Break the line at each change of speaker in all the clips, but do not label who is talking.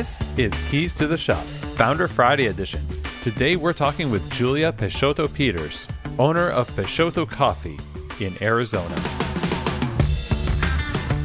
This is Keys to the Shop, Founder Friday edition. Today we're talking with Julia Peixoto Peters, owner of Peixoto Coffee in Arizona.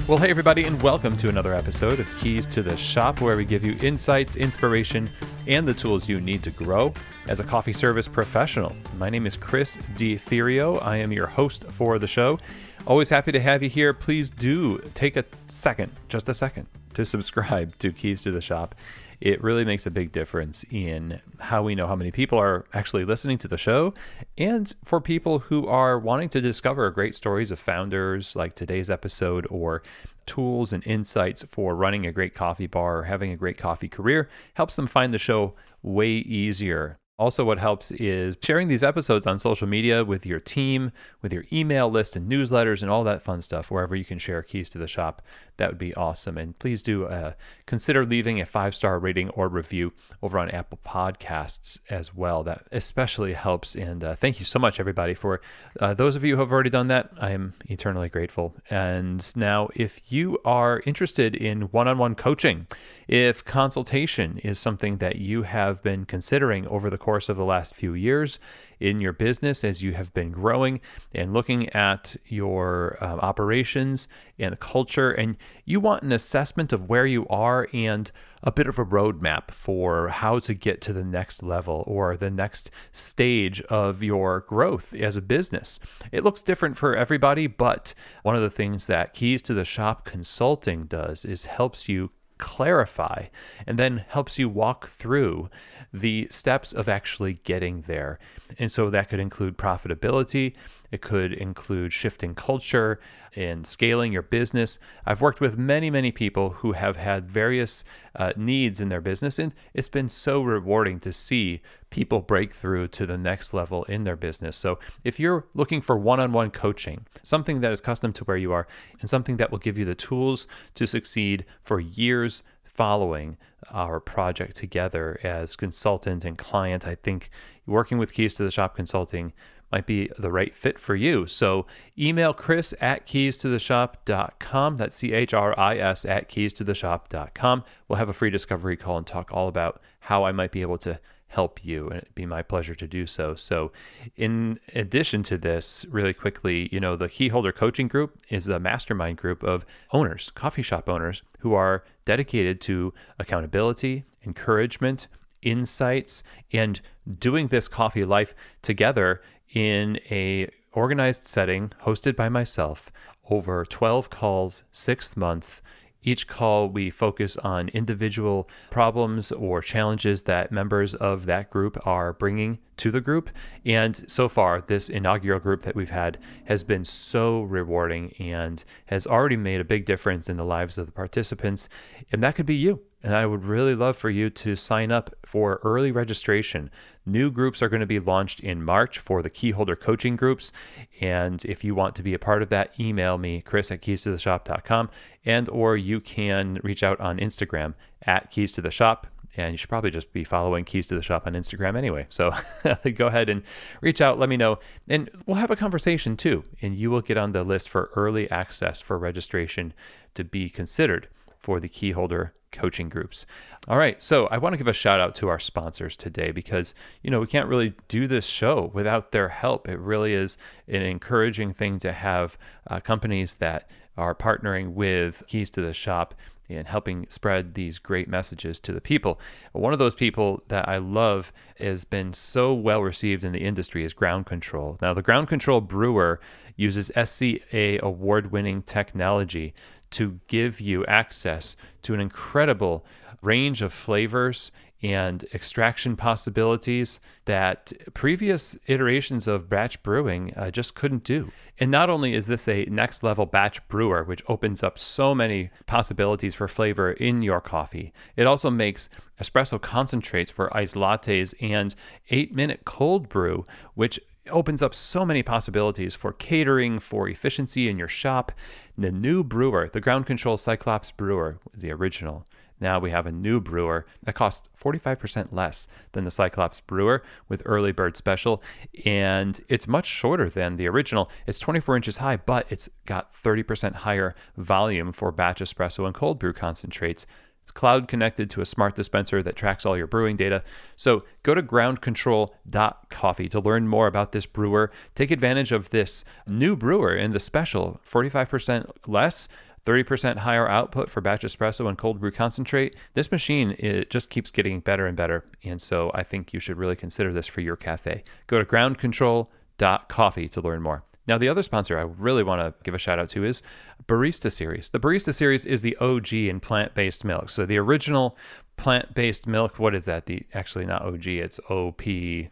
Well, hey, everybody, and welcome to another episode of Keys to the Shop, where we give you insights, inspiration, and the tools you need to grow as a coffee service professional. My name is Chris Deferio. I am your host for the show. Always happy to have you here. Please do take a second, just a second, to subscribe to Keys to the Shop it really makes a big difference in how we know how many people are actually listening to the show and for people who are wanting to discover great stories of founders like today's episode or tools and insights for running a great coffee bar or having a great coffee career helps them find the show way easier also, what helps is sharing these episodes on social media with your team, with your email list and newsletters and all that fun stuff, wherever you can share keys to the shop. That would be awesome. And please do uh, consider leaving a five star rating or review over on Apple Podcasts as well. That especially helps. And uh, thank you so much, everybody, for uh, those of you who have already done that. I am eternally grateful. And now, if you are interested in one on one coaching, if consultation is something that you have been considering over the course of the last few years in your business as you have been growing and looking at your um, operations and the culture, and you want an assessment of where you are and a bit of a roadmap for how to get to the next level or the next stage of your growth as a business. It looks different for everybody, but one of the things that Keys to the Shop Consulting does is helps you clarify and then helps you walk through the steps of actually getting there. And so that could include profitability, it could include shifting culture and scaling your business. I've worked with many, many people who have had various uh, needs in their business, and it's been so rewarding to see people break through to the next level in their business. So, if you're looking for one on one coaching, something that is custom to where you are, and something that will give you the tools to succeed for years following our project together as consultant and client, I think working with Keys to the Shop Consulting might be the right fit for you. So email Chris at keys to the shop.com. That's C H R I S at keys to the shop.com. We'll have a free discovery call and talk all about how I might be able to help you and it'd be my pleasure to do so so in addition to this really quickly you know the keyholder coaching group is a mastermind group of owners coffee shop owners who are dedicated to accountability encouragement insights and doing this coffee life together in a organized setting hosted by myself over 12 calls, 6 months each call, we focus on individual problems or challenges that members of that group are bringing to the group. And so far, this inaugural group that we've had has been so rewarding and has already made a big difference in the lives of the participants. And that could be you. And I would really love for you to sign up for early registration. New groups are going to be launched in March for the keyholder coaching groups. And if you want to be a part of that, email me, chris at keys to the shop.com, and or you can reach out on Instagram at keys to the shop and you should probably just be following Keys to the Shop on Instagram anyway. So go ahead and reach out, let me know, and we'll have a conversation too. And you will get on the list for early access for registration to be considered for the keyholder coaching groups. All right, so I want to give a shout out to our sponsors today because, you know, we can't really do this show without their help. It really is an encouraging thing to have uh, companies that are partnering with Keys to the Shop and helping spread these great messages to the people. One of those people that I love has been so well received in the industry is Ground Control. Now, the Ground Control brewer uses SCA award winning technology to give you access to an incredible range of flavors and extraction possibilities that previous iterations of batch brewing uh, just couldn't do. And not only is this a next level batch brewer, which opens up so many possibilities for flavor in your coffee, it also makes espresso concentrates for iced lattes and eight minute cold brew, which opens up so many possibilities for catering, for efficiency in your shop. The new brewer, the ground control Cyclops brewer, was the original now we have a new brewer that costs 45% less than the Cyclops brewer with Early Bird Special. And it's much shorter than the original. It's 24 inches high, but it's got 30% higher volume for batch espresso and cold brew concentrates. It's cloud connected to a smart dispenser that tracks all your brewing data. So go to groundcontrol.coffee to learn more about this brewer. Take advantage of this new brewer in the special 45% less 30% higher output for batch espresso and cold brew concentrate. This machine it just keeps getting better and better. And so I think you should really consider this for your cafe. Go to groundcontrol.coffee to learn more. Now, the other sponsor I really want to give a shout out to is Barista Series. The Barista Series is the OG in plant based milk. So the original plant based milk, what is that? The actually not OG, it's OPBM.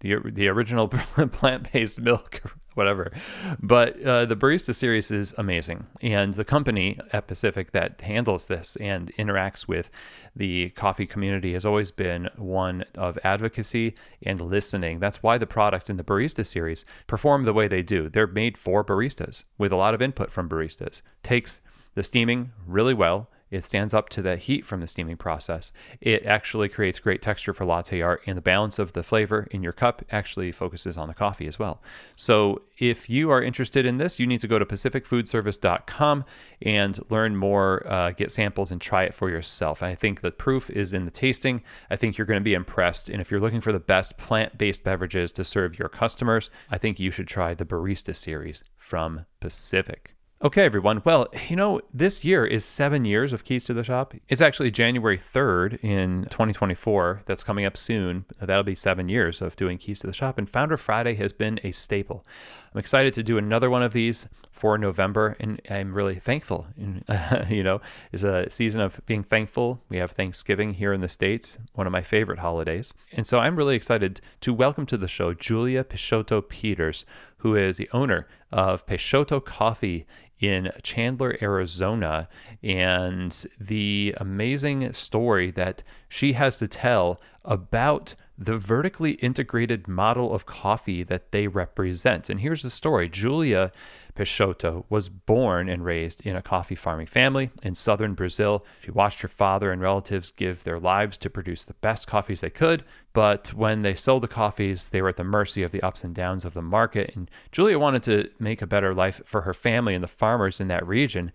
The, the original plant based milk whatever. But uh, the Barista series is amazing. And the company at Pacific that handles this and interacts with the coffee community has always been one of advocacy and listening. That's why the products in the Barista series perform the way they do. They're made for baristas with a lot of input from baristas. Takes the steaming really well it stands up to the heat from the steaming process. It actually creates great texture for latte art, and the balance of the flavor in your cup actually focuses on the coffee as well. So, if you are interested in this, you need to go to pacificfoodservice.com and learn more, uh, get samples, and try it for yourself. I think the proof is in the tasting. I think you're going to be impressed. And if you're looking for the best plant based beverages to serve your customers, I think you should try the Barista series from Pacific. Okay, everyone. Well, you know, this year is seven years of Keys to the Shop. It's actually January 3rd in 2024. That's coming up soon. That'll be seven years of doing Keys to the Shop. And Founder Friday has been a staple. I'm excited to do another one of these for November, and I'm really thankful. You know, it's a season of being thankful. We have Thanksgiving here in the States, one of my favorite holidays. And so I'm really excited to welcome to the show Julia Peixoto Peters, who is the owner of Peixoto Coffee in Chandler, Arizona, and the amazing story that she has to tell about the vertically integrated model of coffee that they represent. And here's the story Julia Peixoto was born and raised in a coffee farming family in southern Brazil. She watched her father and relatives give their lives to produce the best coffees they could. But when they sold the coffees, they were at the mercy of the ups and downs of the market. And Julia wanted to make a better life for her family and the farmers in that region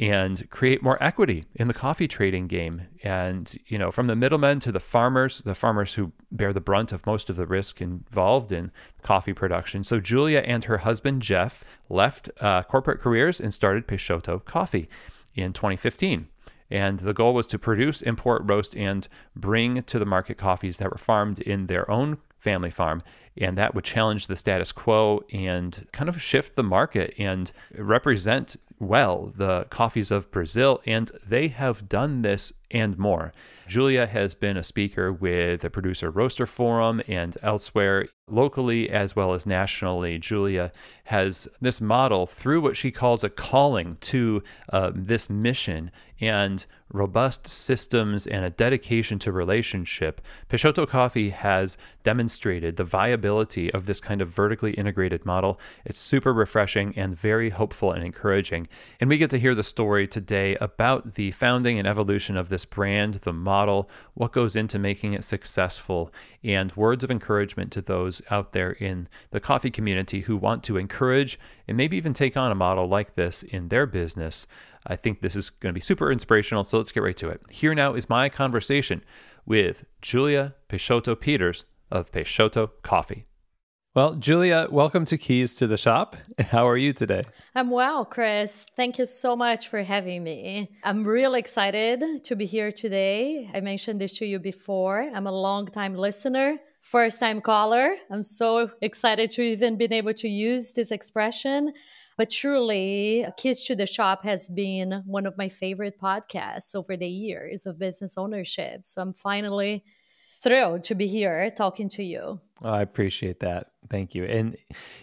and create more equity in the coffee trading game. And, you know, from the middlemen to the farmers, the farmers who bear the brunt of most of the risk involved in coffee production. So Julia and her husband, Jeff, left uh, corporate careers and started Peixoto Coffee in 2015. And the goal was to produce, import, roast, and bring to the market coffees that were farmed in their own family farm. And that would challenge the status quo and kind of shift the market and represent well the coffees of Brazil. And they have done this and more. Julia has been a speaker with the Producer Roaster Forum and elsewhere, locally as well as nationally. Julia has this model through what she calls a calling to uh, this mission and robust systems and a dedication to relationship. Peixoto Coffee has demonstrated the viability of this kind of vertically integrated model. It's super refreshing and very hopeful and encouraging. And we get to hear the story today about the founding and evolution of this brand, the model, what goes into making it successful, and words of encouragement to those out there in the coffee community who want to encourage and maybe even take on a model like this in their business. I think this is going to be super inspirational. So let's get right to it. Here now is my conversation with Julia Peixoto Peters of Peixoto Coffee. Well, Julia, welcome to Keys to the Shop. How are you today?
I'm well, Chris. Thank you so much for having me. I'm really excited to be here today. I mentioned this to you before. I'm a long-time listener, first time caller. I'm so excited to even been able to use this expression. But truly, Keys to the Shop has been one of my favorite podcasts over the years of business ownership. So I'm finally thrilled to be here talking to you.
Oh, I appreciate that. Thank you. And,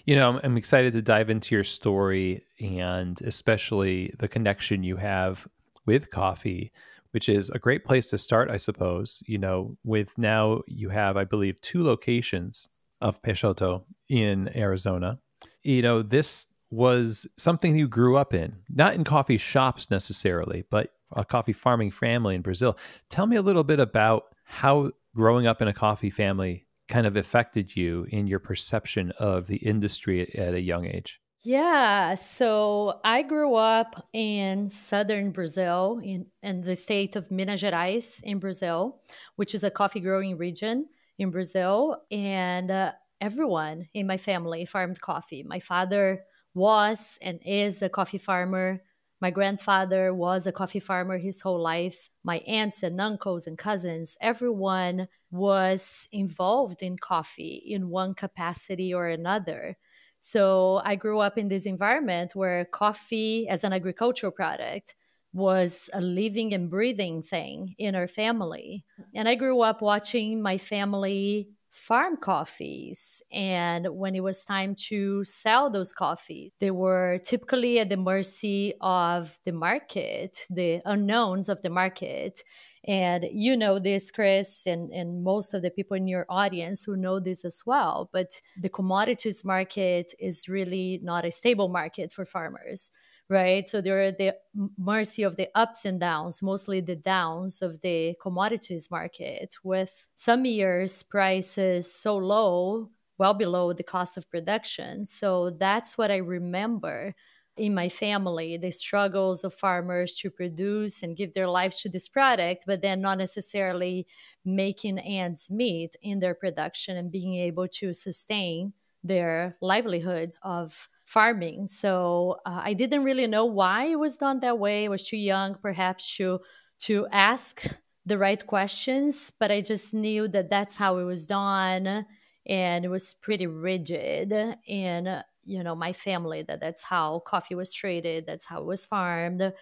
you know, I'm, I'm, excited to dive into your story and especially the connection you have with coffee, which is a great place to start, I suppose. You know, with now you have, I believe, two locations of Peixoto in Arizona. You know, this was something you grew up in, not in coffee shops necessarily, but a coffee farming family in Brazil. Tell me a little bit about how growing up in a coffee family kind of affected you in your perception of the industry at a young age?
Yeah, so I grew up in southern Brazil, in, in the state of Minas Gerais in Brazil, which is a coffee growing region in Brazil. And uh, everyone in my family farmed coffee. My father was and is a coffee farmer. My grandfather was a coffee farmer his whole life. My aunts and uncles and cousins, everyone was involved in coffee in one capacity or another. So I grew up in this environment where coffee as an agricultural product was a living and breathing thing in our family. And I grew up watching my family farm coffees. And when it was time to sell those coffee, they were typically at the mercy of the market, the unknowns of the market. And you know this, Chris, and, and most of the people in your audience who know this as well. But the commodities market is really not a stable market for farmers right? So they're at the mercy of the ups and downs, mostly the downs of the commodities market, with some years prices so low, well below the cost of production. So that's what I remember in my family the struggles of farmers to produce and give their lives to this product, but then not necessarily making ends meet in their production and being able to sustain their livelihoods of farming. So uh, I didn't really know why it was done that way. I was too young, perhaps, to to ask the right questions, but I just knew that that's how it was done, and it was pretty rigid. And you know, my family that that's how coffee was traded, that's how it was farmed.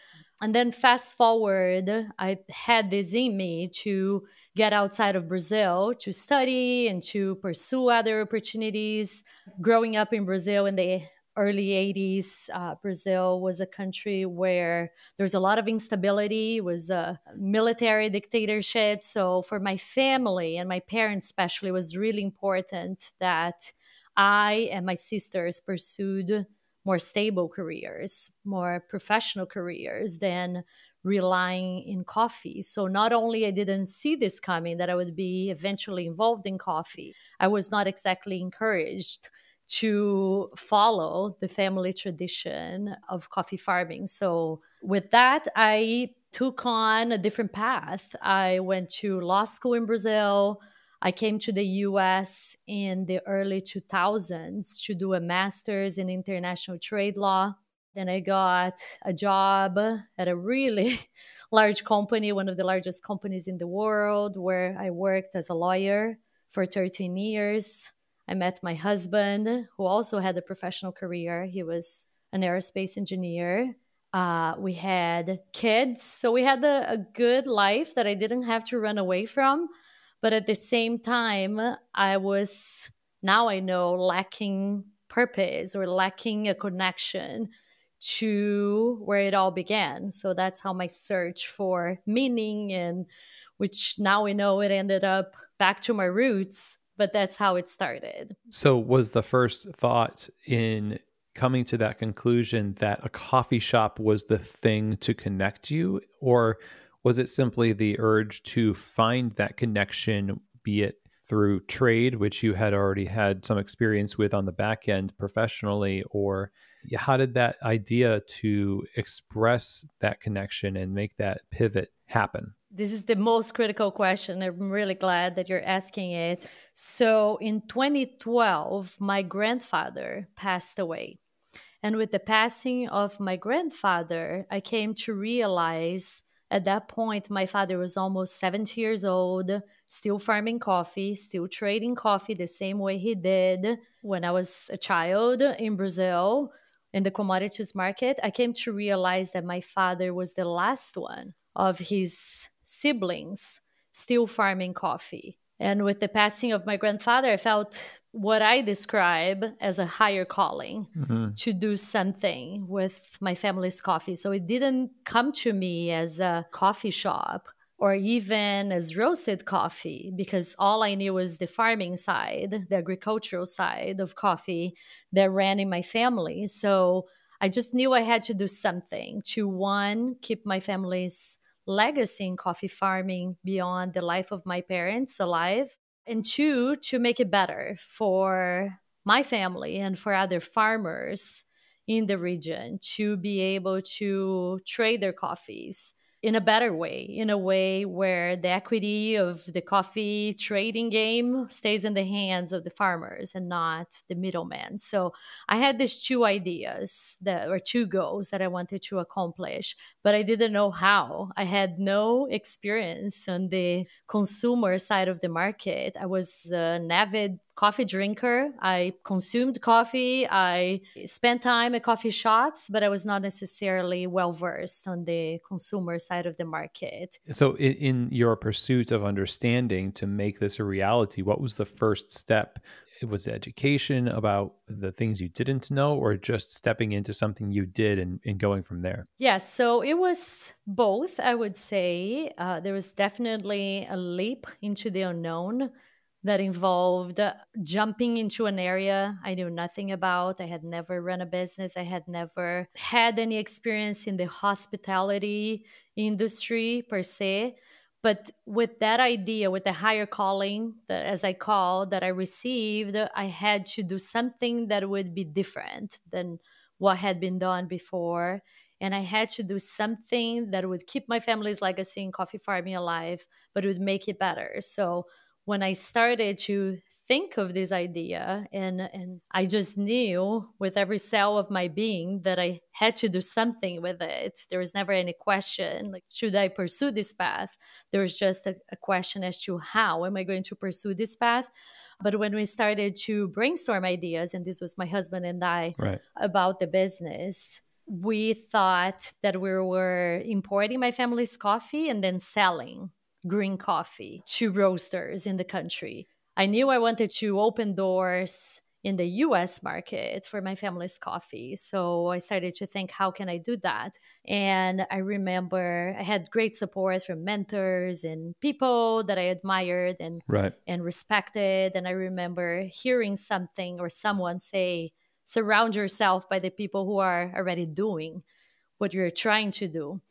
And then fast forward, I had this in me to get outside of Brazil to study and to pursue other opportunities. Growing up in Brazil in the early 80s uh, brazil was a country where there's a lot of instability it was a military dictatorship so for my family and my parents especially it was really important that i and my sisters pursued more stable careers more professional careers than relying in coffee so not only i didn't see this coming that i would be eventually involved in coffee i was not exactly encouraged to follow the family tradition of coffee farming. So, with that, I took on a different path. I went to law school in Brazil. I came to the US in the early 2000s to do a master's in international trade law. Then I got a job at a really large company, one of the largest companies in the world, where I worked as a lawyer for 13 years. I met my husband, who also had a professional career. He was an aerospace engineer. Uh, we had kids. So we had a, a good life that I didn't have to run away from. But at the same time, I was now I know lacking purpose or lacking a connection to where it all began. So that's how my search for meaning and which now we know it ended up back to my roots but that's how it started.
So, was the first thought in coming to that conclusion that a coffee shop was the thing to connect you, or was it simply the urge to find that connection, be it through trade, which you had already had some experience with on the back end professionally, or how did that idea to express that connection and make that pivot happen?
This is the most critical question. I'm really glad that you're asking it. So, in 2012, my grandfather passed away. And with the passing of my grandfather, I came to realize at that point, my father was almost 70 years old, still farming coffee, still trading coffee the same way he did when I was a child in Brazil in the commodities market. I came to realize that my father was the last one of his siblings still farming coffee. And with the passing of my grandfather, I felt what I describe as a higher calling mm-hmm. to do something with my family's coffee. So it didn't come to me as a coffee shop or even as roasted coffee because all I knew was the farming side, the agricultural side of coffee that ran in my family. So I just knew I had to do something to one, keep my family's legacy in coffee farming beyond the life of my parents alive, and two, to make it better for my family and for other farmers in the region to be able to trade their coffees in a better way, in a way where the equity of the coffee trading game stays in the hands of the farmers and not the middlemen. So I had these two ideas that or two goals that I wanted to accomplish, but I didn't know how. I had no experience on the consumer side of the market. I was uh, an avid coffee drinker. I consumed coffee. I spent time at coffee shops, but I was not necessarily well versed on the consumer side of the market.
So, in, in, your pursuit of understanding to make this a reality, what was the first step? It was education about the things you didn't know, or just stepping into something you did and, and going from there?
Yes, so it was both, I would say. Uh, there was definitely a leap into the unknown that involved uh, jumping into an area I knew nothing about. I had never run a business, I had never had any experience in the hospitality industry per se. But with that idea, with the higher calling, that, as I call, that I received, I had to do something that would be different than what had been done before. And I had to do something that would keep my family's legacy in coffee farming alive, but would make it better. So when I started to think of this idea and and I just knew with every cell of my being that I had to do something with it. There was never any question like should I pursue this path? There was just a, a question as to how am I going to pursue this path? But when we started to brainstorm ideas, and this was my husband and I right. about the business, we thought that we were importing my family's coffee and then selling green coffee to roasters in the country. I knew I wanted to open doors in the US market for my family's coffee. So I started to think, how can I do that? And I remember I had great support from mentors and people that I admired and, right. and respected. And I remember hearing something or someone say, surround yourself by the people who are already doing what you're trying to do.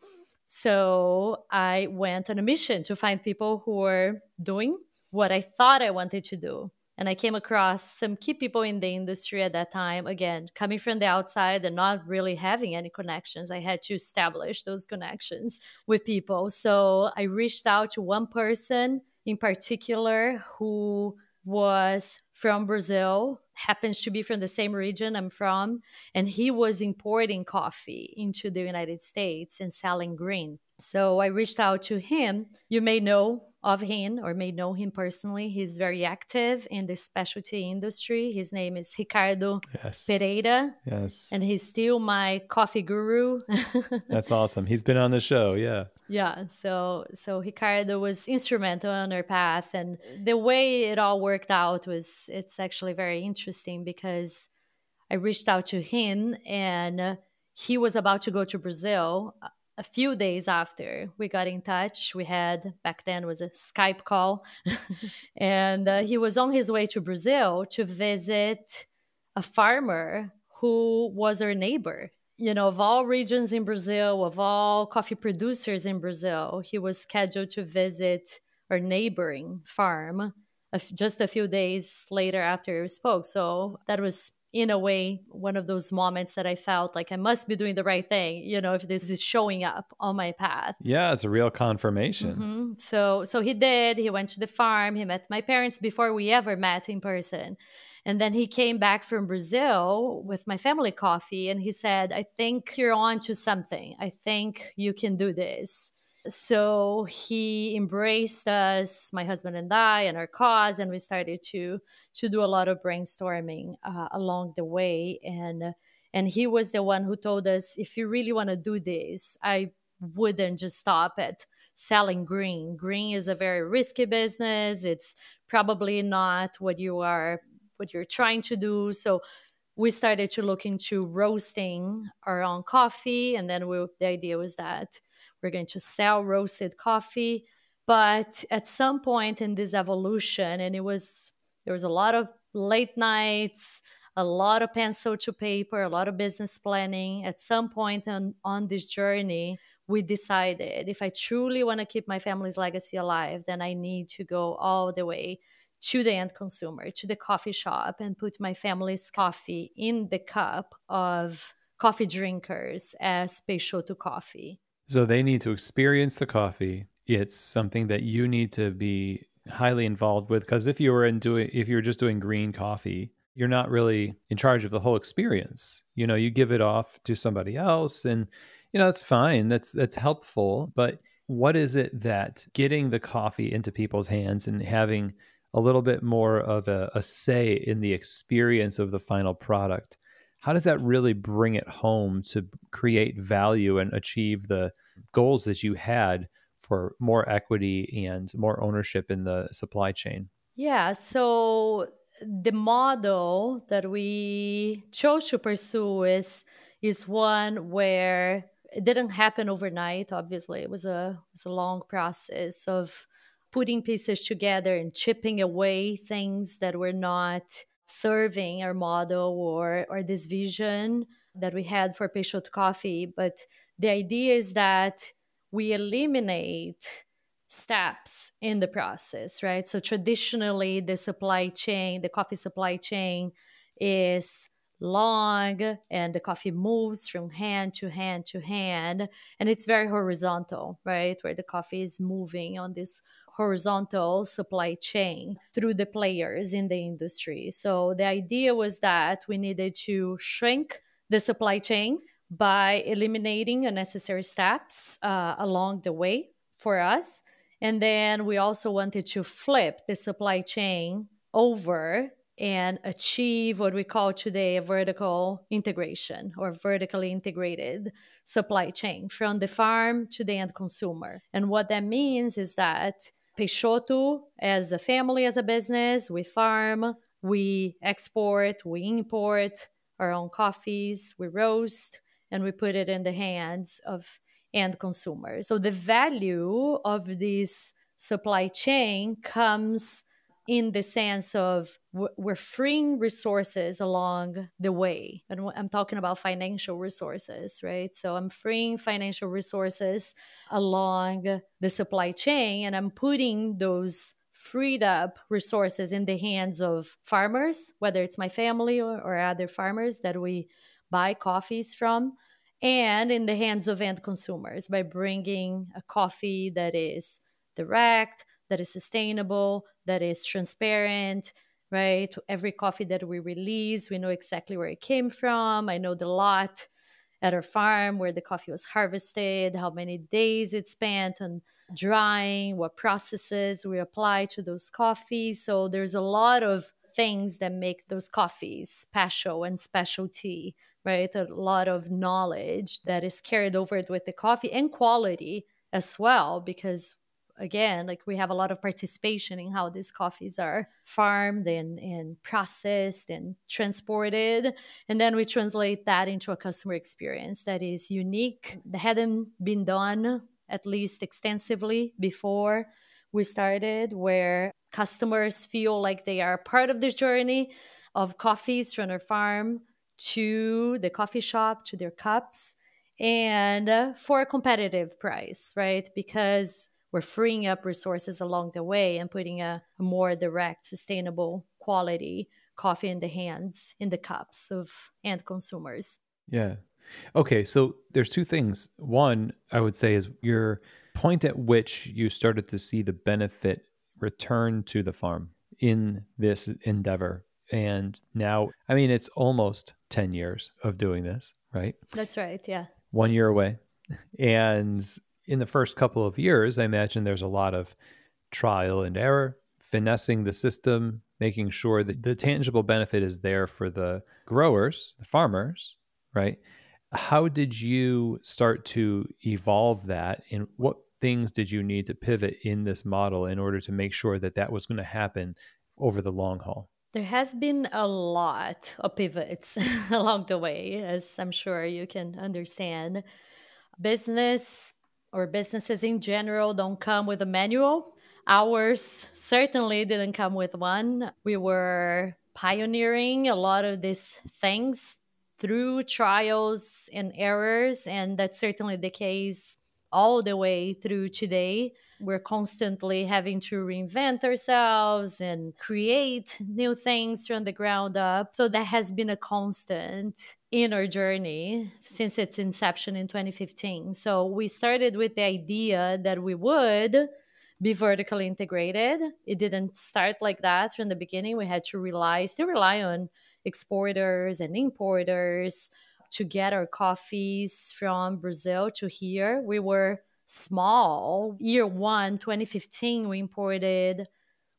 So I went on a mission to find people who were doing what I thought I wanted to do. And I came across some key people in the industry at that time. Again, coming from the outside and not really having any connections, I had to establish those connections with people. So I reached out to one person in particular who was from Brazil, happens to be from the same region I'm from, and he was importing coffee into the United States and selling green. So I reached out to him. You may know of him or may know him personally. He's very active in the specialty industry. His name is Ricardo yes. Pereira.
Yes.
And he's still my coffee guru.
That's awesome. He's been on the show. Yeah.
Yeah. So so Ricardo was instrumental on our path. And the way it all worked out was it's actually very interesting because I reached out to him and he was about to go to Brazil a few days after we got in touch we had back then was a skype call and uh, he was on his way to brazil to visit a farmer who was our neighbor. You know of all regions in brazil of all coffee producers in brazil he was scheduled to visit our neighboring farm just a few days later after we spoke. So that was in a way one of those moments that I felt like I must be doing the right thing, you know, if this is showing up on my path.
Yeah, it's a real confirmation.
Mm-hmm. So so he did. He went to the farm, he met my parents before we ever met in person. And then he came back from Brazil with my family coffee and he said, I think you're on to something. I think you can do this. So he embraced us, my husband and I, and our cause, and we started to to do a lot of brainstorming uh, along the way. And and he was the one who told us, if you really want to do this, I wouldn't just stop at selling green. Green is a very risky business. It's probably not what you are what you're trying to do. So we started to look into roasting our own coffee, and then we, the idea was that we're going to sell roasted coffee. But at some point in this evolution, and it was there was a lot of late nights, a lot of pencil to paper, a lot of business planning. At some point on, on this journey, we decided if I truly want to keep my family's legacy alive, then I need to go all the way to the end consumer, to the coffee shop, and put my family's coffee in the cup of coffee drinkers as Peixoto coffee.
So they need to experience the coffee. It's something that you need to be highly involved with because if you were in doing if you're just doing green coffee, you're not really in charge of the whole experience. You know, you give it off to somebody else and you know, that's fine. That's that's helpful, but what is it that getting the coffee into people's hands and having a little bit more of a, a say in the experience of the final product how does that really bring it home to create value and achieve the goals that you had for more equity and more ownership in the supply chain?
Yeah, so the model that we chose to pursue is is one where it didn't happen overnight obviously it was a it was a long process of putting pieces together and chipping away things that were not serving our model or or this vision that we had for Peixoto Coffee. But the idea is that we eliminate steps in the process, right? So traditionally, the supply chain, the coffee supply chain, is long and the coffee moves from hand to hand to hand and it's very horizontal right where the coffee is moving on this horizontal supply chain through the players in the industry. So the idea was that we needed to shrink the supply chain by eliminating unnecessary steps uh, along the way for us. And then we also wanted to flip the supply chain over and achieve what we call today a vertical integration or vertically integrated supply chain from the farm to the end consumer. And what that means is that Peixoto as a family, as a business. We farm, we export, we import our own coffees, we roast, and we put it in the hands of end consumers. So the value of this supply chain comes in the sense of we're freeing resources along the way. And I'm talking about financial resources, right? So I'm freeing financial resources along the supply chain and I'm putting those freed up resources in the hands of farmers, whether it's my family or, or other farmers that we buy coffees from, and in the hands of end consumers by bringing a coffee that is direct, that is sustainable, that is transparent, right? Every coffee that we release, we know exactly where it came from. I know the lot at our farm where the coffee was harvested, how many days it spent on drying, what processes we apply to those coffees. So there's a lot of things that make those coffees special and specialty, right? A lot of knowledge that is carried over with the coffee and quality as well, because again like we have a lot of participation in how these coffees are farmed and, and processed and transported and then we translate that into a customer experience that is unique. That hadn't been done at least extensively before we started where customers feel like they are part of this journey of coffees from their farm to the coffee shop to their cups and for a competitive price right? Because we're freeing up resources along the way and putting a, a more direct, sustainable quality coffee in the hands, in the cups of end consumers.
Yeah. Okay, so there's two things. One, I would say is your point at which you started to see the benefit return to the farm in this endeavor. And now, I mean, it's almost 10 years of doing this, right?
That's right. Yeah.
One year away. And in the first couple of years, I imagine there's a lot of trial and error, finessing the system, making sure that the tangible benefit is there for the growers, the farmers, right? How did you start to evolve that? And what things did you need to pivot in this model in order to make sure that that was going to happen over the long haul?
There has been a lot of pivots along the way, as I'm sure you can understand. Business or businesses in general don't come with a manual. Ours certainly didn't come with one. We were pioneering a lot of these things through trials and errors, and that's certainly the case all the way through today. We're constantly having to reinvent ourselves and create new things from the ground up. So that has been a constant in our journey since its inception in 2015. So we started with the idea that we would be vertically integrated. It didn't start like that from the beginning. We had to rely, still rely on exporters and importers to get our coffees from Brazil to here. We were small. Year one, 2015, we imported,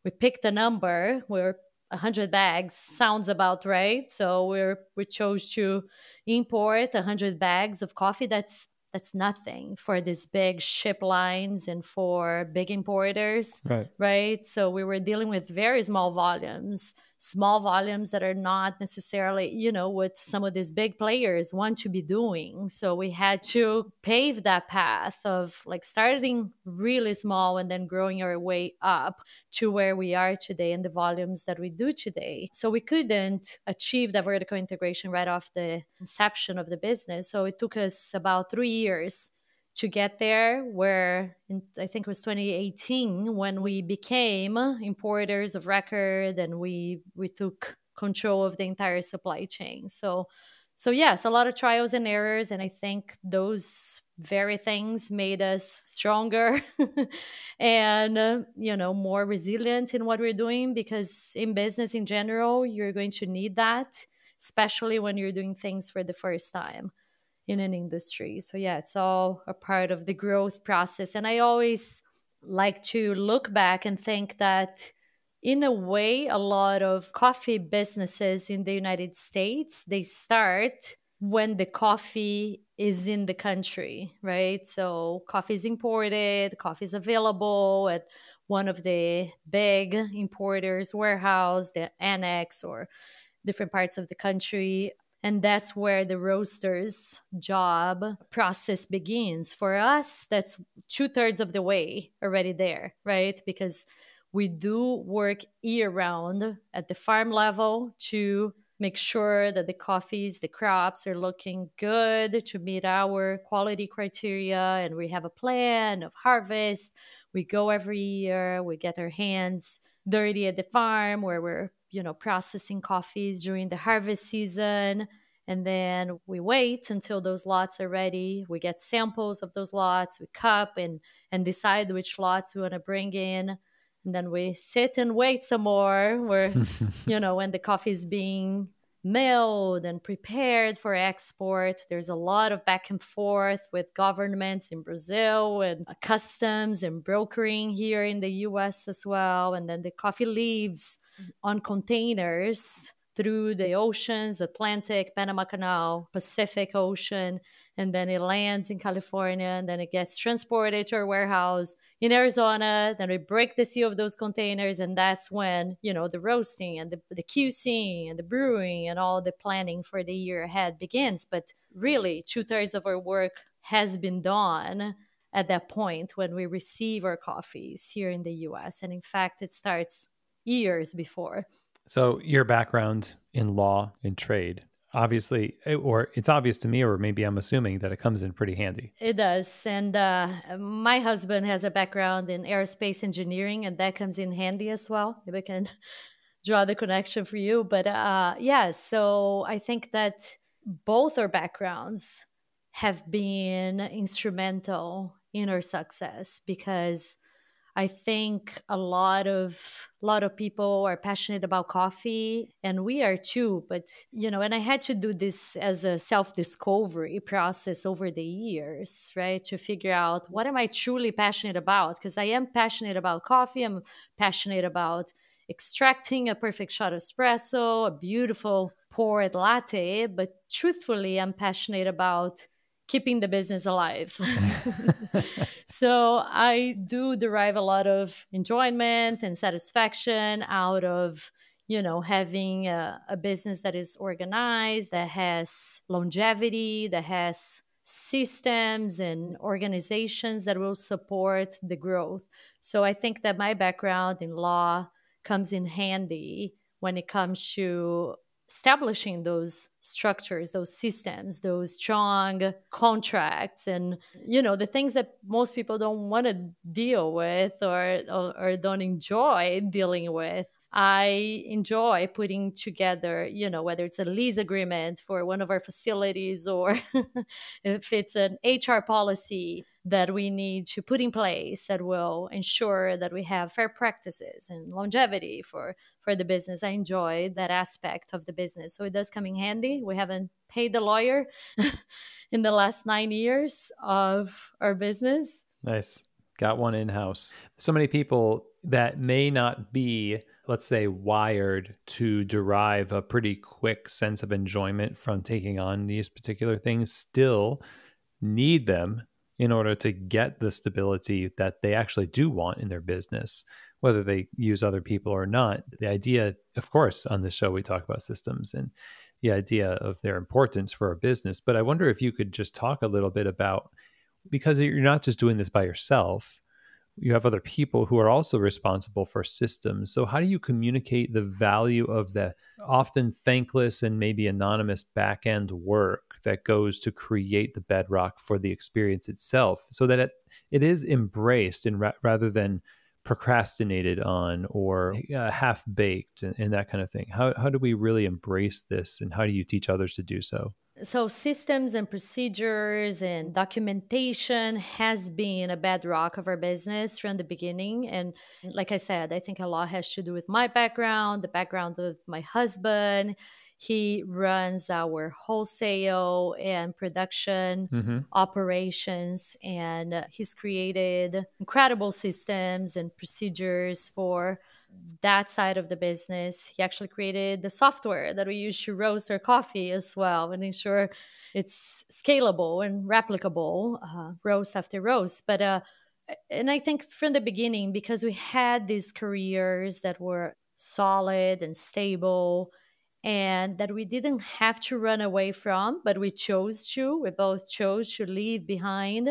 we picked a number. We we're 100 bags sounds about right so we're we chose to import 100 bags of coffee that's that's nothing for these big ship lines and for big importers
right
right so we were dealing with very small volumes small volumes that are not necessarily you know what some of these big players want to be doing. So we had to pave that path of like starting really small and then growing our way up to where we are today and the volumes that we do today. So we couldn't achieve that vertical integration right off the inception of the business. So it took us about 3 years to get there where in, i think it was 2018 when we became importers of record and we we took control of the entire supply chain. So so yes a lot of trials and errors and i think those very things made us stronger and uh, you know more resilient in what we're doing because in business in general you're going to need that especially when you're doing things for the first time in an industry. So, yeah, it's all a part of the growth process. And I always like to look back and think that, in a way, a lot of coffee businesses in the United States they start when the coffee is in the country, right? So, coffee is imported, coffee is available at one of the big importers' warehouse, the annex, or different parts of the country and that's where the roaster's job process begins. For us that's two-thirds of the way already there right? Because we do work year round at the farm level to make sure that the coffees the crops are looking good to meet our quality criteria. And we have a plan of harvest. We go every year. We get our hands dirty at the farm where we're you know processing coffees during the harvest season. And then we wait until those lots are ready. We get samples of those lots we cup and and decide which lots we want to bring in. And then we sit and wait some more. Where you know when the coffee is being milled and prepared for export. There's a lot of back and forth with governments in Brazil and customs and brokering here in the US as well. And then the coffee leaves on containers through the oceans Atlantic, Panama Canal, Pacific Ocean, and then it lands in California, and then it gets transported to our warehouse in Arizona. Then we break the seal of those containers, and that's when you know the roasting and the, the QC and the brewing and all the planning for the year ahead begins. But really, two thirds of our work has been done at that point when we receive our coffees here in the US. And in fact, it starts years before.
So, your background in law and trade, obviously, eh, or it's obvious to me, or maybe I'm assuming that it comes in pretty handy.
It does. And uh, my husband has a background in aerospace engineering, and that comes in handy as well. I can draw the connection for you. But uh, yeah, so I think that both our backgrounds have been instrumental in our success because I think a lot of a lot of people are passionate about coffee and we are too but you know and I had to do this as a self-discovery process over the years right to figure out what am I truly passionate about? Because I am passionate about coffee I'm passionate about extracting a perfect shot of espresso a beautiful poured latte but truthfully I'm passionate about keeping the business alive. so I do derive a lot of enjoyment and satisfaction out of you know having a, a, business that is organized that has longevity that has systems and organizations that will support the growth so i think that my background in law comes in handy when it comes to establishing those structures those systems those strong contracts and you know the things that most people don't want to deal with or, or, or don't enjoy dealing with I enjoy putting together, you know, whether it's a lease agreement for one of our facilities or if it's an HR policy that we need to put in place that will ensure that we have fair practices and longevity for for the business. I enjoy that aspect of the business. So it does come in handy. We haven't paid the lawyer in the last 9 years of our business.
Nice. Got one in house. So many people that may not be let's say, wired to derive a pretty quick sense of enjoyment from taking on these particular things still need them in order to get the stability that they actually do want in their business, whether they use other people or not. The idea, of course, on this show, we talk about systems and the idea of their importance for a business. But I wonder if you could just talk a little bit about because you're not just doing this by yourself you have other people who are also responsible for systems. So, how do you communicate the value of the often thankless and maybe anonymous back end work that goes to create the bedrock for the experience itself so that it, it is embraced and ra- rather than procrastinated on or uh, half baked and, and that kind of thing? How, how do we really embrace this and how do you teach others to do so?
So systems and procedures and documentation has been a bedrock of our business from the beginning and like i said i think a lot has to do with my background the background of my husband he runs our wholesale and production mm-hmm. operations, and he's created incredible systems and procedures for that side of the business. He actually created the software that we use to roast our coffee as well and ensure it's scalable and replicable, uh, roast after roast. But uh, and I think from the beginning, because we had these careers that were solid and stable and that we didn't have to run away from, but we chose to. We both chose to leave behind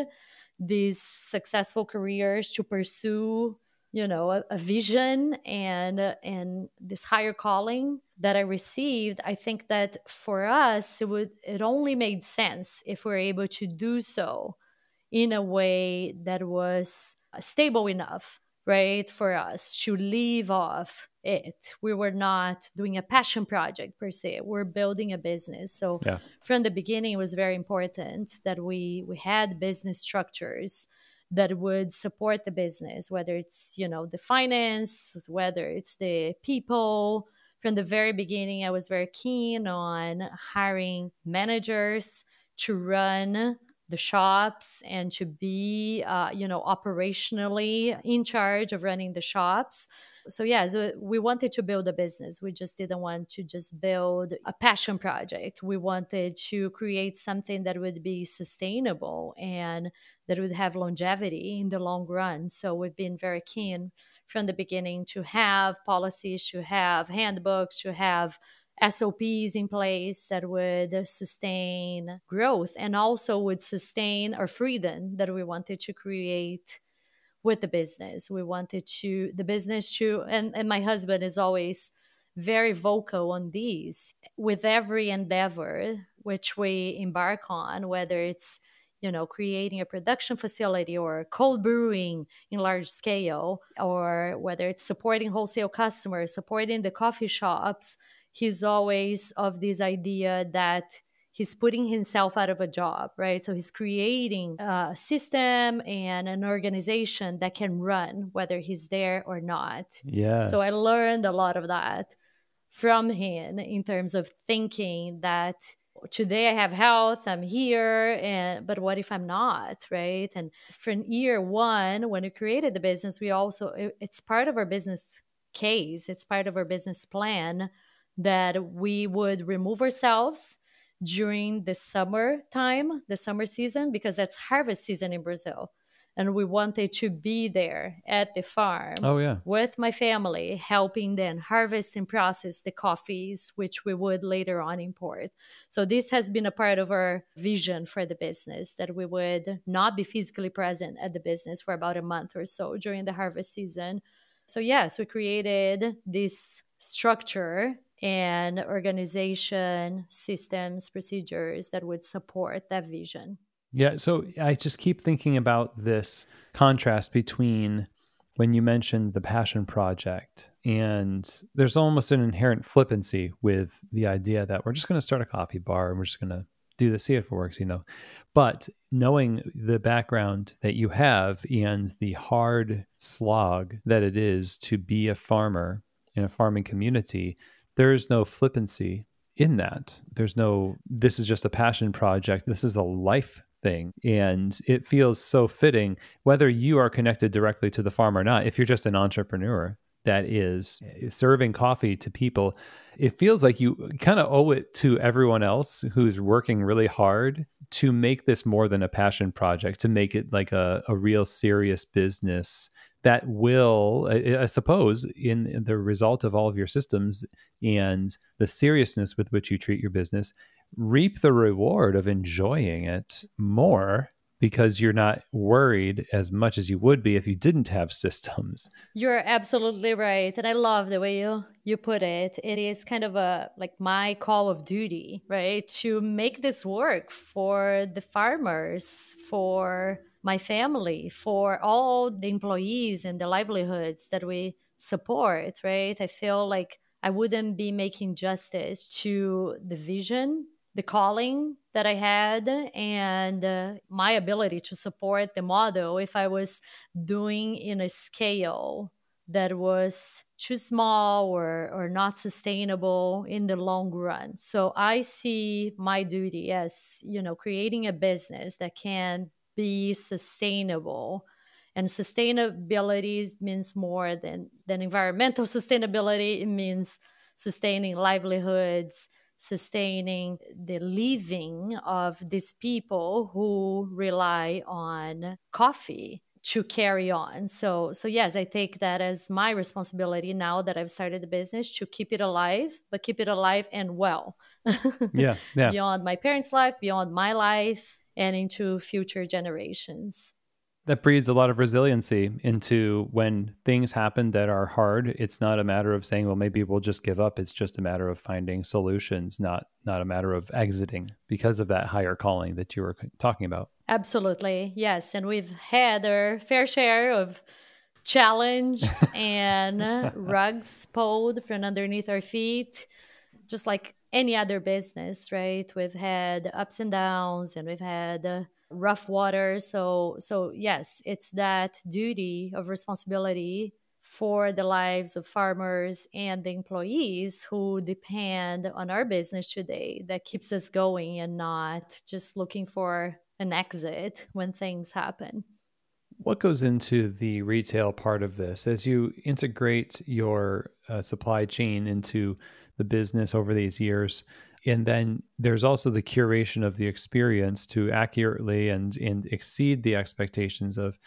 these successful careers to pursue, you know, a, a vision and and this higher calling that I received. I think that for us, it would it only made sense if we we're able to do so in a way that was stable enough right for us to leave off it we were not doing a passion project per se we're building a business so yeah. from the beginning it was very important that we we had business structures that would support the business whether it's you know the finance whether it's the people. From the very beginning i was very keen on hiring managers to run the shops and to be uh, you know operationally in charge of running the shops. So yeah so we wanted to build a business. We just didn't want to just build a passion project. We wanted to create something that would be sustainable and that would have longevity in the long run. So we've been very keen from the beginning to have policies to have handbooks to have SOPs in place that would sustain growth and also would sustain our freedom that we wanted to create with the business. We wanted to the business to and, and my husband is always very vocal on these with every endeavor which we embark on, whether it's you know creating a production facility or cold brewing in large scale or whether it's supporting wholesale customers supporting the coffee shops he's always of this idea that he's putting himself out of a job, right? So he's creating a system and an organization that can run whether he's there or not.
Yeah.
So I learned a lot of that from him in terms of thinking that today I have health, I'm here, and but what if I'm not, right? And from year one, when we created the business, we also it, it's part of our business case, it's part of our business plan that we would remove ourselves during the summer time, the summer season, because that's harvest season in Brazil. And we wanted to be there at the farm
oh, yeah.
with my family, helping them harvest and process the coffees, which we would later on import. So, this has been a part of our vision for the business that we would not be physically present at the business for about a month or so during the harvest season. So, yes, we created this structure and organization, systems, procedures that would support that vision.
Yeah. So I just keep thinking about this contrast between when you mentioned the passion project and there's almost an inherent flippancy with the idea that we're just going to start a coffee bar and we're just going to do this see if it works you know but knowing the background that you have and the hard slog that it is to be a farmer in a farming community there is no flippancy in that there's no this is just a passion project this is a life thing. And it feels so fitting, whether you are connected directly to the farm or not, if you're just an entrepreneur that is serving coffee to people, it feels like you kind of owe it to everyone else who's working really hard to make this more than a passion project, to make it like a, a real serious business that will, I, suppose, in the result of all of your systems and the seriousness with which you treat your business, reap the reward of enjoying it more because you're not worried as much as you would be if you didn't have systems.
You're absolutely right. And I love the way you you put it. It is kind of a like my call of duty, right? To make this work for the farmers, for my family, for all the employees and the livelihoods that we support, right? I feel like I wouldn't be making justice to the vision the calling that I had and uh, my ability to support the model if I was doing in a scale that was too small or, or not sustainable in the long run. So I see my duty as, you know, creating a business that can be sustainable. And sustainability means more than, than environmental sustainability. It means sustaining livelihoods, sustaining the living of these people who rely on coffee to carry on. So so yes, I take that as my responsibility now that I've started the business to keep it alive, but keep it alive and well.
yeah, yeah.
beyond my parents' life, beyond my life and into future generations.
That breeds a lot of resiliency into when things happen that are hard. It's not a matter of saying well maybe we'll just give up. It's just a matter of finding solutions not not a matter of exiting because of that higher calling that you were talking about.
Absolutely. Yes. And we've had our fair share of challenge and rugs pulled from underneath our feet just like any other business right we've had ups and downs and we've had uh, rough water. So so yes, it's that duty of responsibility for the lives of farmers and the employees who depend on our business today that keeps us going and not just looking for an exit when things happen.
What goes into the retail part of this as you integrate your uh, supply chain into the business over these years? and then there's also the curation of the experience to accurately and and exceed the expectations of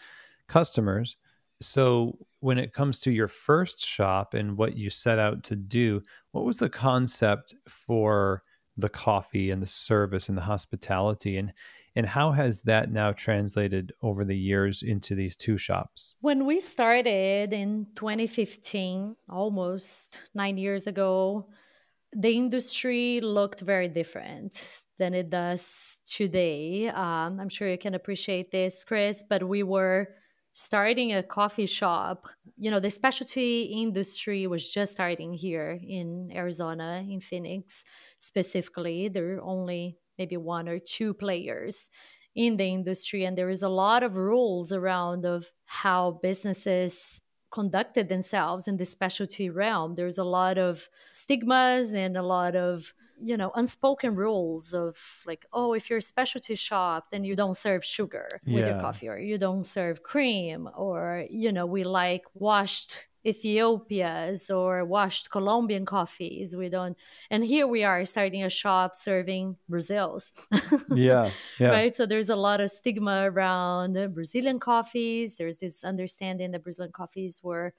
customers so when it comes to your first shop and what you set out to do what was the concept for the coffee and the service and the hospitality and and how has that now translated over the years into these two shops?
When we started in 2015, almost nine years ago, the industry looked very different than it does today. Um, I'm sure you can appreciate this, Chris, but we were starting a coffee shop. You know, the specialty industry was just starting here in Arizona, in Phoenix specifically. There are only maybe one or two players in the industry and there is a lot of rules around of how businesses conducted themselves in the specialty realm. There's a lot of stigmas and a lot of you know unspoken rules of like oh if you're a specialty shop then you don't serve sugar with your coffee or you don't serve cream or you know we like washed Ethiopia's or washed Colombian coffees. We don't, and here we are starting a shop serving Brazil's.
yeah, yeah.
Right. So there's a lot of stigma around Brazilian coffees. There's this understanding that Brazilian coffees were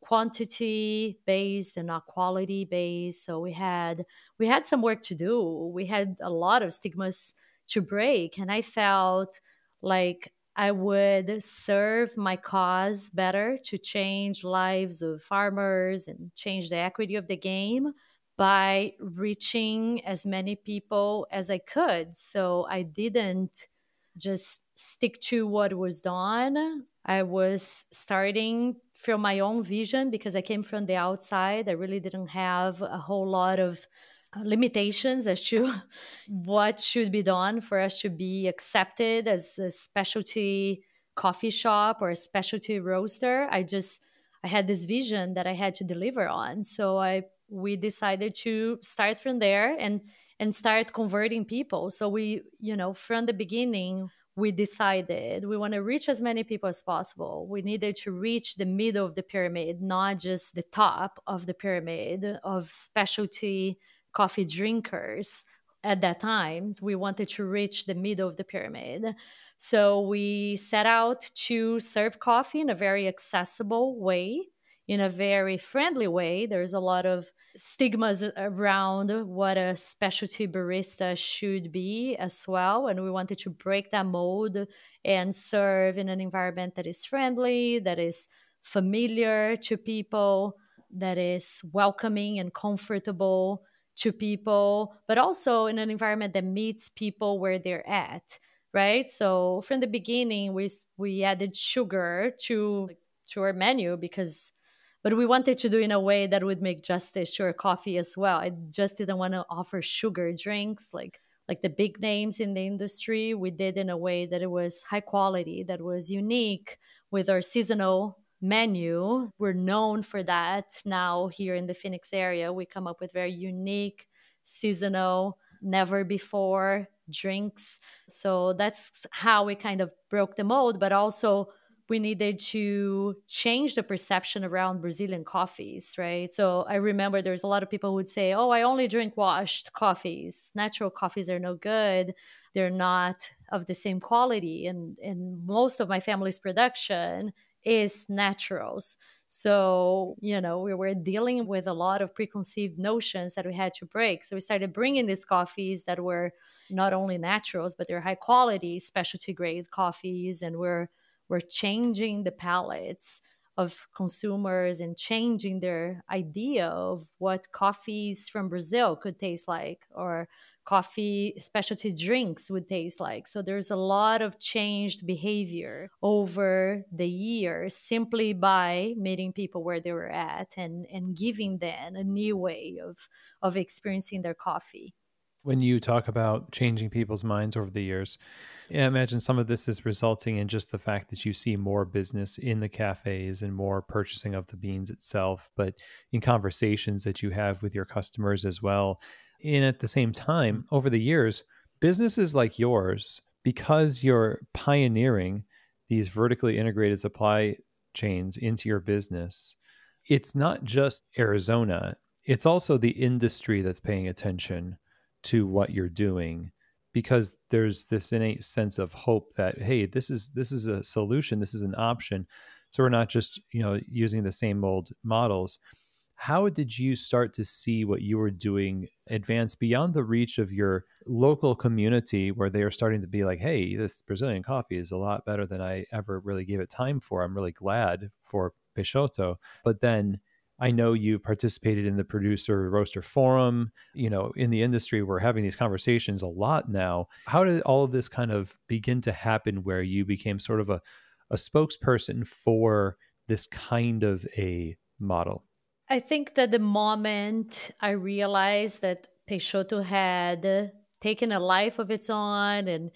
quantity based and not quality based. So we had we had some work to do. We had a lot of stigmas to break, and I felt like I would serve my cause better to change lives of farmers and change the equity of the game by reaching as many people as I could. So I didn't just stick to what was done. I was starting from my own vision because I came from the outside. I really didn't have a whole lot of limitations as to what should be done for us to be accepted as a specialty coffee shop or a specialty roaster. I just I had this vision that I had to deliver on. So I we decided to start from there and and start converting people. So we, you know, from the beginning, we decided we want to reach as many people as possible. We needed to reach the middle of the pyramid, not just the top of the pyramid of specialty coffee drinkers at that time. We wanted to reach the middle of the pyramid. So we set out to serve coffee in a very accessible way in a very friendly way. There's a lot of stigmas around what a specialty barista should be as well. And we wanted to break that mold and serve in an environment that is friendly, that is familiar to people, that is welcoming and comfortable to people, but also in an environment that meets people where they're at. Right. So from the beginning, we we added sugar to to our menu because but we wanted to do in a way that would make justice to our coffee as well. I just didn't want to offer sugar drinks like like the big names in the industry. We did in a way that it was high quality, that was unique with our seasonal menu. We're known for that now here in the Phoenix area. We come up with very unique, seasonal, never before drinks. So that's how we kind of broke the mold, but also we needed to change the perception around Brazilian coffees, right? So I remember there's a lot of people who would say, "Oh, I only drink washed coffees. Natural coffees are no good. They're not of the same quality." And and most of my family's production is naturals. So, you know, we were dealing with a lot of preconceived notions that we had to break. So we started bringing these coffees that were not only naturals, but they're high quality, specialty grade coffees and we're we're changing the palates of consumers and changing their idea of what coffees from Brazil could taste like or coffee specialty drinks would taste like. So there's a lot of changed behavior over the years simply by meeting people where they were at and, and giving them a new way of, of experiencing their coffee.
When you talk about changing people's minds over the years, I imagine some of this is resulting in just the fact that you see more business in the cafes and more purchasing of the beans itself, but in conversations that you have with your customers as well. And at the same time, mm. over the years, businesses like yours, because you're pioneering these vertically integrated supply chains into your business, it's not just Arizona, it's also the industry that's paying attention to what you're doing because there's this innate sense of hope that hey this is this is a solution this is an option. So we're not just you know using the same old models how did you start to see what you were doing advance beyond the reach of your local community where they are starting to be like hey this brazilian coffee is a lot better than i ever really gave it time for i'm really glad for peixoto but then I know you participated in the producer roaster forum. You know, in the industry, we're having these conversations a lot now. How did all of this kind of begin to happen where you became sort of a, a spokesperson for this kind of a model?
I think that the moment I realized that Peixoto had taken a life of its own and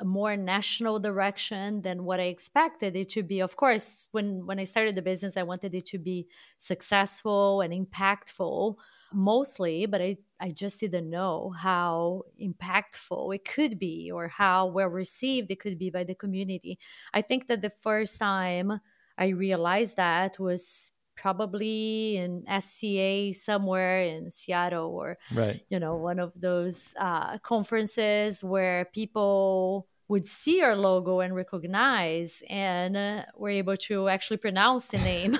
a more national direction than what I expected it to be. Of course, when when I started the business, I wanted it to be successful and impactful mostly, but I I just didn't know how impactful it could be or how well received it could be by the community. I think that the first time I realized that was probably in SCA somewhere in Seattle or right. you know one of those uh, conferences where people would see our logo and recognize and uh, were able to actually pronounce the name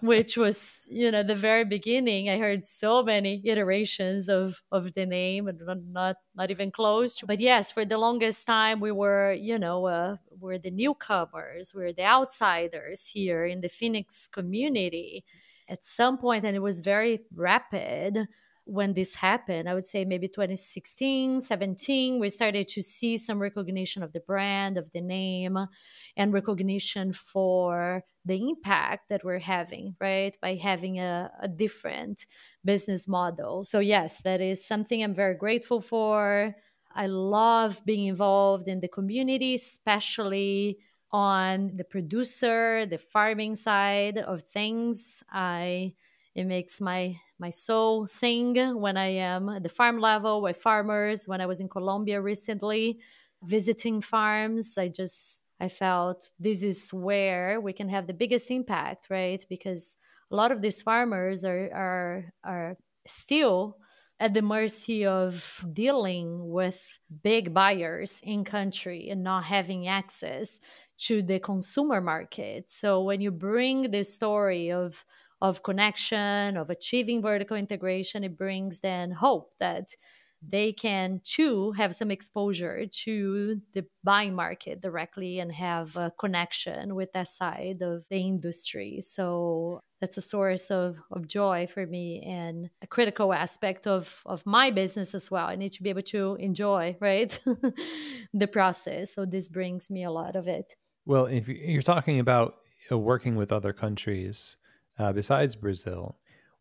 which was you know the very beginning. I heard so many iterations of of the name and not not even close but yes for the longest time we were you know uh, we're the newcomers we're the outsiders here in the phoenix community. At some point, and it was very rapid when this happened, I would say maybe 2016, 17, we started to see some recognition of the brand, of the name, and recognition for the impact that we're having, right? By having a, a different business model. So, yes, that is something I'm very grateful for. I love being involved in the community, especially on the producer, the farming side of things. I it makes my my soul sing when I am at the farm level with farmers. When I was in Colombia recently, visiting farms, I just I felt this is where we can have the biggest impact, right? Because a lot of these farmers are are are still at the mercy of dealing with big buyers in country and not having access to the consumer market. So when you bring the story of of connection, of achieving vertical integration, it brings then hope that they can too have some exposure to the buying market directly and have a connection with that side of the industry. So that's a source of, of joy for me and a critical aspect of, of my business as well. I need to be able to enjoy, right? the process. So this brings me a lot of it.
Well, if you're talking about uh, working with other countries, uh, besides Brazil,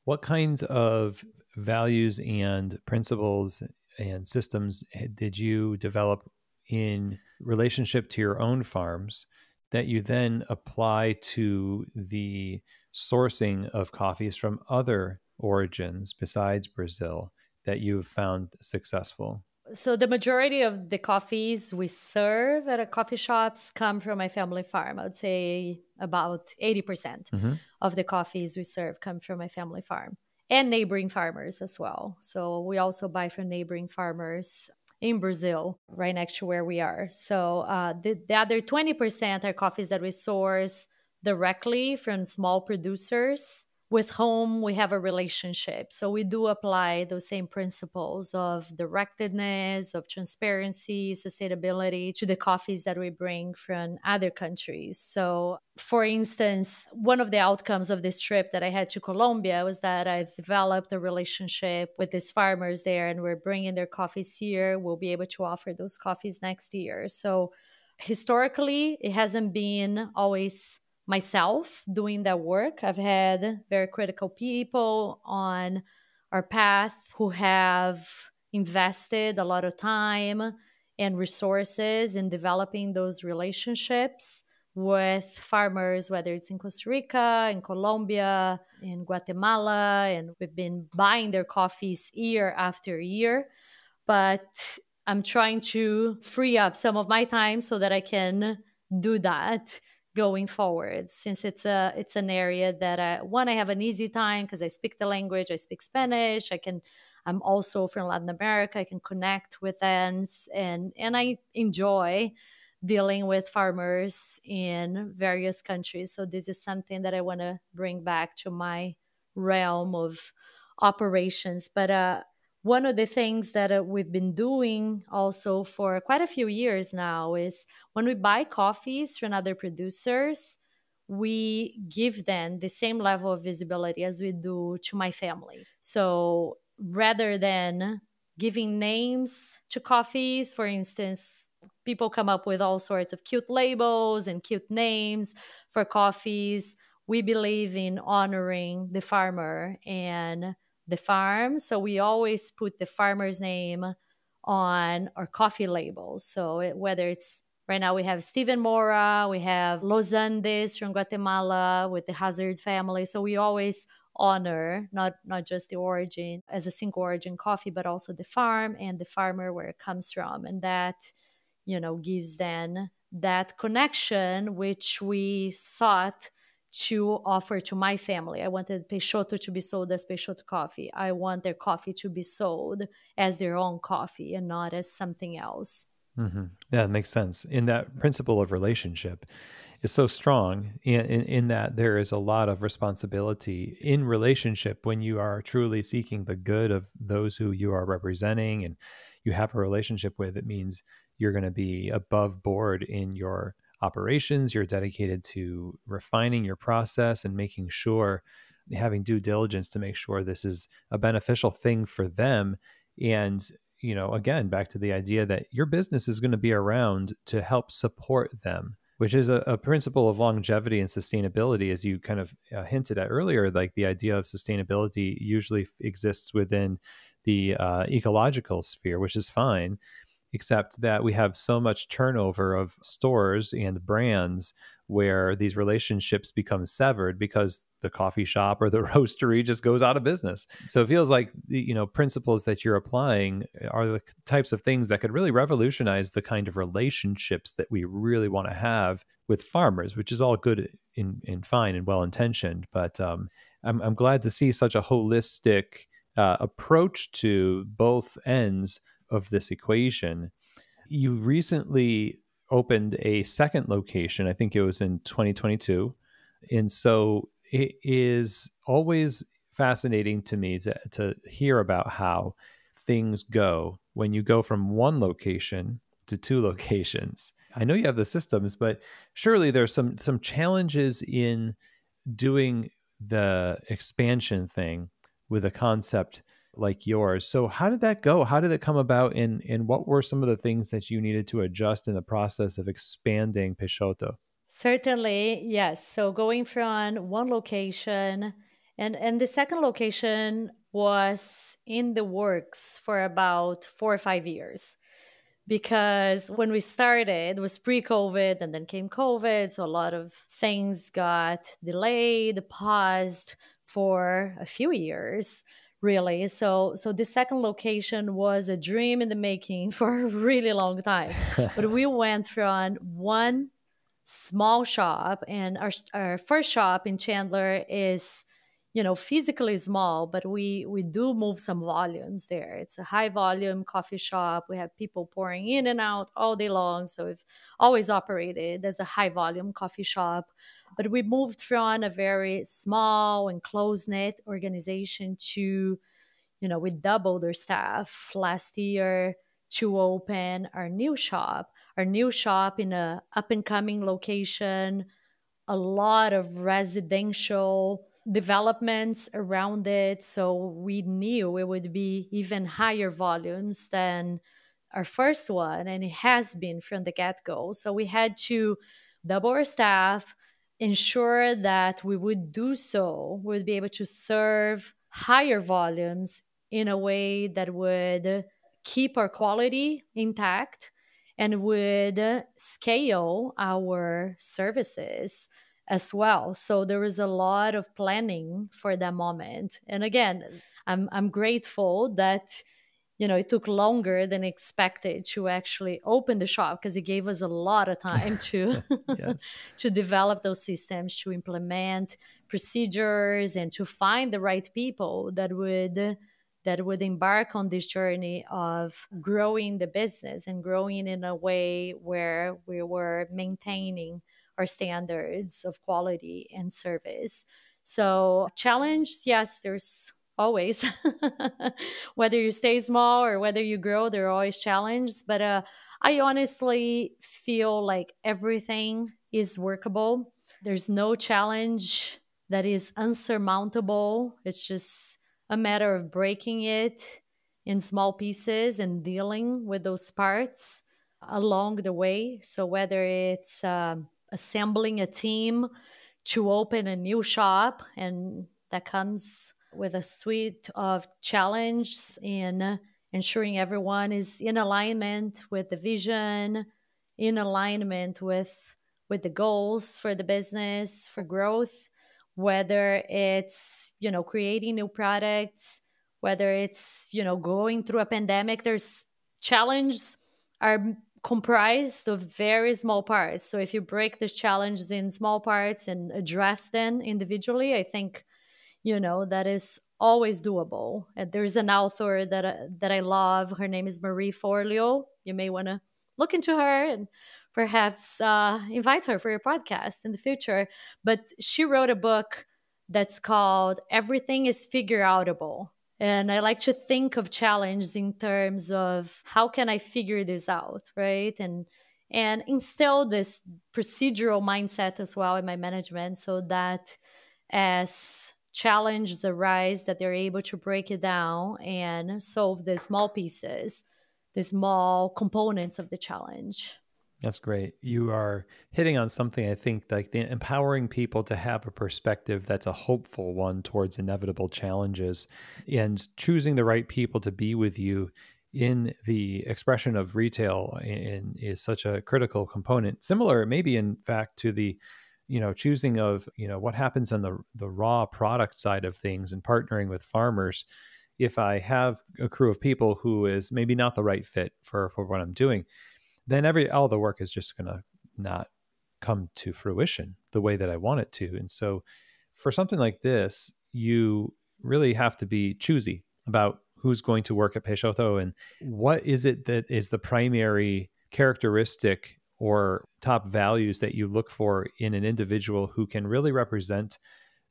what kinds of values and principles and systems did you develop in relationship to your own farms that you then apply to the sourcing of coffees from other origins besides Brazil that you've found successful?
So the majority of the coffees we serve at our coffee shops come from my family farm. I would say about 80% mm hmm of the coffees we serve come from my family farm and neighboring farmers as well. So we also buy from neighboring farmers in Brazil, right next to where we are. So uh, the, the other 20% are coffees that we source directly from small producers with whom we have a relationship. So we do apply those same principles of directedness, of transparency, sustainability to the coffees that we bring from other countries. So, for instance, one of the outcomes of this trip that I had to Colombia was that I've developed a relationship with these farmers there, and we're bringing their coffees here. We'll be able to offer those coffees next year. So, historically, it hasn't been always myself doing that work. I've had very critical people on our path who have invested a lot of time and resources in developing those relationships with farmers, whether it's in Costa Rica, in Colombia, in Guatemala, and we've been buying their coffees year after year. But I'm trying to free up some of my time so that I can do that going forward since it's a it's an area that I, one I have an easy time because I speak the language I speak Spanish I can I'm also from Latin America I can connect with ends and and I enjoy dealing with farmers in various countries. So this is something that I want to bring back to my realm of operations. But uh one of the things that uh, we've been doing also for quite a few years now is when we buy coffees from other producers, we give them the same level of visibility as we do to my family. So rather than giving names to coffees, for instance, people come up with all sorts of cute labels and cute names for coffees. We believe in honoring the farmer and the farm. So we always put the farmer's name on our coffee labels. So it, whether it's right now we have Stephen Mora, we have Los Andes from Guatemala with the Hazard family. So we always honor not not just the origin as a single origin coffee, but also the farm and the farmer where it comes from, and that you know gives then that connection which we sought to offer to my family. I wanted Peixoto to be sold as Peixoto coffee. I want their coffee to be sold as their own coffee and not as something else.
Mm-hmm. Yeah, that makes sense. In that principle of relationship is so strong in, in, in, that there is a lot of responsibility in relationship when you are truly seeking the good of those who you are representing and you have a relationship with. It means you're going to be above board in your operations, you're dedicated to refining your process and making sure having due diligence to make sure this is a beneficial thing for them and you know again back to the idea that your business is going to be around to help support them which is a, a, principle of longevity and sustainability, as you kind of uh, hinted at earlier. Like the idea of sustainability usually exists within the uh, ecological sphere, which is fine, except that we have so much turnover of stores and brands where these relationships become severed because the coffee shop or the roastery just goes out of business. So it feels like the you know principles that you're applying are the types of things that could really revolutionize the kind of relationships that we really want to have with farmers, which is all good in fine and well intentioned. But um, I'm I'm glad to see such a holistic uh, approach to both ends of this equation. You recently opened a second location. I think it was in 2022. And so it is always fascinating to me to, to hear about how things go when you go from one location to two locations. I know you have the systems, but surely there's some some challenges in doing the expansion thing with a concept like yours. So how did that go? How did it come about and and what were some of the things that you needed to adjust in the process of expanding Peixoto?
Certainly, yes. So going from one location and and the second location was in the works for about 4 or 5 years. Because when we started, it was pre-COVID and then came COVID, so a lot of things got delayed, paused for a few years really? So so the second location was a dream in the making for a really long time. But we went from one small shop and our, our first shop in chandler is you know physically small but we we do move some volumes there. It's a high volume coffee shop. We have people pouring in and out all day long so we've always operated as a high volume coffee shop. But we moved from a very small and close knit organization to, you know, we doubled our staff last year to open our new shop. Our new shop in a up and coming location, a lot of residential developments around it. So we knew it would be even higher volumes than our first one, and it has been from the get go. So we had to double our staff, ensure that we would do so, we would be able to serve higher volumes in a way that would keep our quality intact and would scale our services as well. So there was a lot of planning for that moment. And again, I'm I'm grateful that you know it took longer than expected to actually open the shop because it gave us a lot of time to to develop those systems to implement procedures and to find the right people that would that would embark on this journey of growing the business and growing in a way where we were maintaining our standards of quality and service. So challenge yes there's always whether you stay small or whether you grow there are always challenges but uh, i honestly feel like everything is workable. There's no challenge that is unsurmountable. It's just a matter of breaking it in small pieces and dealing with those parts along the way. So whether it's uh, assembling a team to open a new shop and that comes with a suite of challenges in ensuring everyone is in alignment with the vision, in alignment with with the goals for the business, for growth, whether it's, you know, creating new products, whether it's, you know, going through a pandemic, there's challenges are comprised of very small parts. So if you break these challenges in small parts and address them individually, I think you know that is always doable. And there's an author that uh, that i love. Her name is marie forleo. You may want to look into her and perhaps uh, invite her for your podcast in the future. But she wrote a book that's called everything is figure outable and i like to think of challenge in terms of how can i figure this out right and and instill this procedural mindset as well in my management so that as challenges arise that they're able to break it down and solve the small pieces, the small components of the challenge.
That's great. You are hitting on something I think like the empowering people to have a perspective that's a hopeful one towards inevitable challenges and choosing the right people to be with you in the expression of retail in, is such a critical component. Similar, maybe in fact, to the you know choosing of you know what happens on the the raw product side of things and partnering with farmers. If I have a crew of people who is maybe not the right fit for for what I'm doing, then every all the work is just going to not come to fruition the way that I want it to. And so, for something like this, you really have to be choosy about who's going to work at Peixoto and what is it that is the primary characteristic or top values that you look for in an individual who can really represent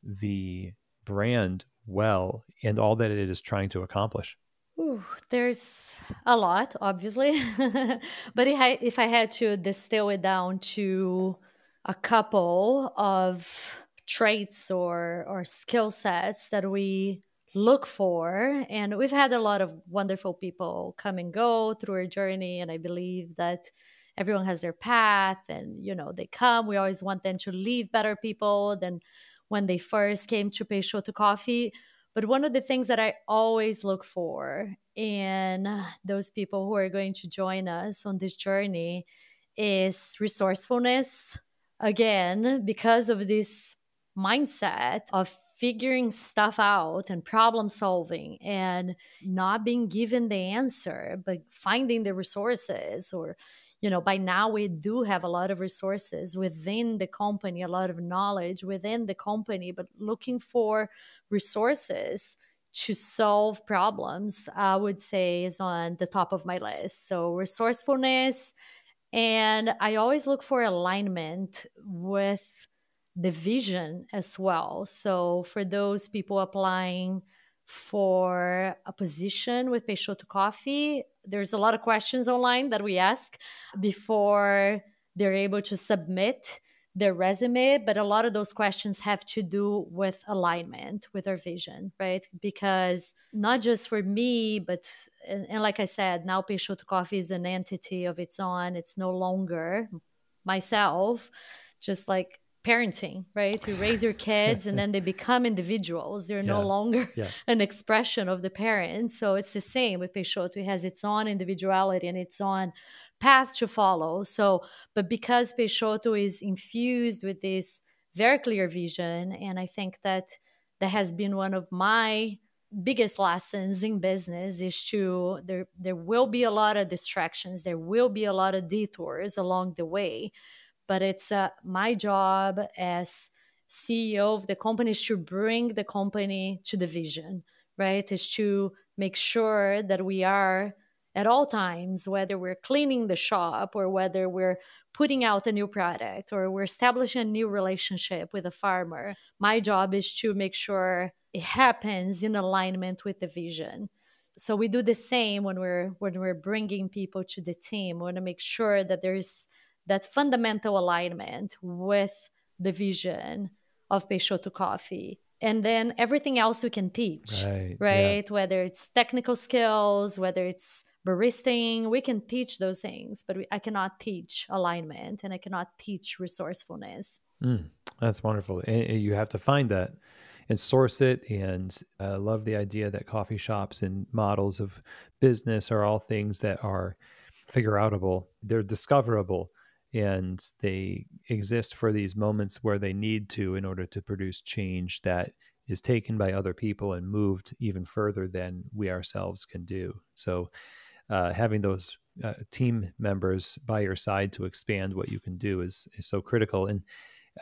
the brand well and all that it is trying to accomplish?
Ooh, there's a lot, obviously. but if I, if I had to distill it down to a couple of traits or, or skill sets that we look for. And we've had a lot of wonderful people come and go through our journey. And I believe that everyone has their path and, you know, they come. We always want them to leave better people than when they first came to Peixoto Coffee. But one of the things that I always look for in uh, those people who are going to join us on this journey is resourcefulness. Again, because of this mindset of figuring stuff out and problem solving and not being given the answer but finding the resources or you know by now we do have a lot of resources within the company a lot of knowledge within the company but looking for resources to solve problems i would say is on the top of my list so resourcefulness and i always look for alignment with the vision as well. So for those people applying for a position with Peixoto Coffee, there's a lot of questions online that we ask before they're able to submit their resume but a lot of those questions have to do with alignment with our vision right? Because not just for me but and, and like i said now peixoto coffee is an entity of its own. It's no longer myself just like parenting, right? To raise your kids and then they become individuals. They're yeah. no longer yeah. an expression of the parent. So it's the same with Peixoto. It has its own individuality and its own path to follow. So, but because Peixoto is infused with this very clear vision, and I think that that has been one of my biggest lessons in business is to there there will be a lot of distractions there will be a lot of detours along the way but it's uh, my job as CEO of the company is to bring the company to the vision, right? Is to make sure that we are at all times, whether we're cleaning the shop or whether we're putting out a new product or we're establishing a new relationship with a farmer, my job is to make sure it happens in alignment with the vision. So we do the same when we're when we're bringing people to the team. We want to make sure that there's that fundamental alignment with the vision of Peixoto Coffee. And then everything else we can teach, right? right? Yeah. Whether it's technical skills, whether it's baristing, we can teach those things, but we, I cannot teach alignment and I cannot teach resourcefulness.
Mm, that's wonderful. And you have to find that and source it. And I uh, love the idea that coffee shops and models of business are all things that are figure outable, they're discoverable and they exist for these moments where they need to in order to produce change that is taken by other people and moved even further than we ourselves can do. So, uh, having those uh, team members by your side to expand what you can do is is so critical. And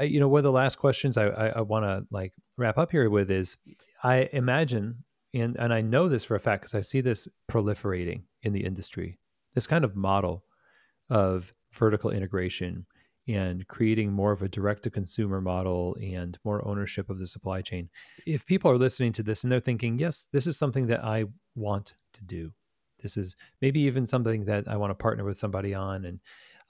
uh, you know, one of the last questions I, I, I want to like wrap up here with is, I imagine, and and I know this for a fact because I see this proliferating in the industry. This kind of model of vertical integration and creating more of a direct to consumer model and more ownership of the supply chain. If people are listening to this and they're thinking, yes, this is something that I want to do. This is maybe even something that I want to partner with somebody on and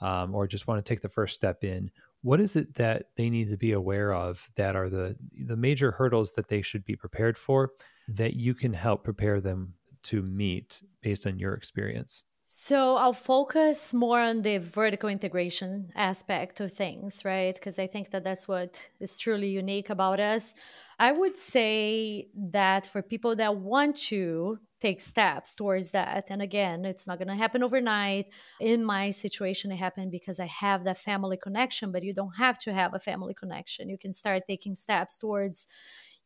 um, or just want to take the first step in. what is it that they need to be aware of that are the the major hurdles that they should be prepared for that you can help prepare them to meet based on your experience?
So I'll focus more on the vertical integration aspect of things, right? Because I think that that's what is truly unique about us. I would say that for people that want to take steps towards that, and again, it's not going to happen overnight. In my situation, it happened because I have that family connection, but you don't have to have a family connection. You can start taking steps towards,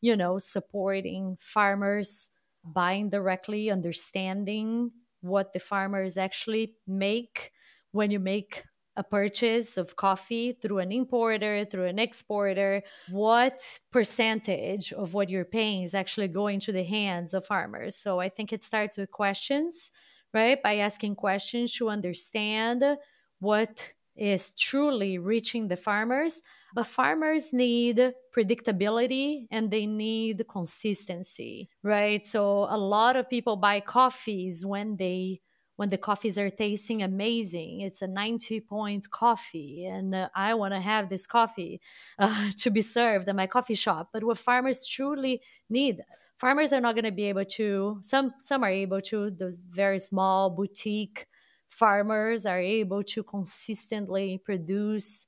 you know, supporting farmers, buying directly, understanding what the farmers actually make when you make a purchase of coffee through an importer, through an exporter, what percentage of what you're paying is actually going to the hands of farmers? So I think it starts with questions, right? By asking questions to understand what is truly reaching the farmers. But farmers need predictability and they need consistency, right? So a lot of people buy coffees when they when the coffees are tasting amazing. It's a 90 point coffee, and uh, I want to have this coffee uh, to be served at my coffee shop. But what farmers truly need, farmers are not going to be able to. Some some are able to. Those very small boutique farmers are able to consistently produce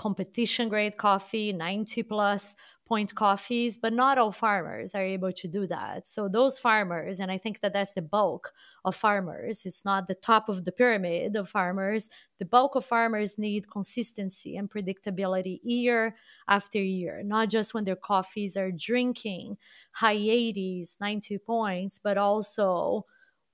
competition grade coffee, 90 plus point coffees, but not all farmers are able to do that. So those farmers, and I think that that's the bulk of farmers, it's not the top of the pyramid of farmers. The bulk of farmers need consistency and predictability year after year, not just when their coffees are drinking high 80s, 90 points, but also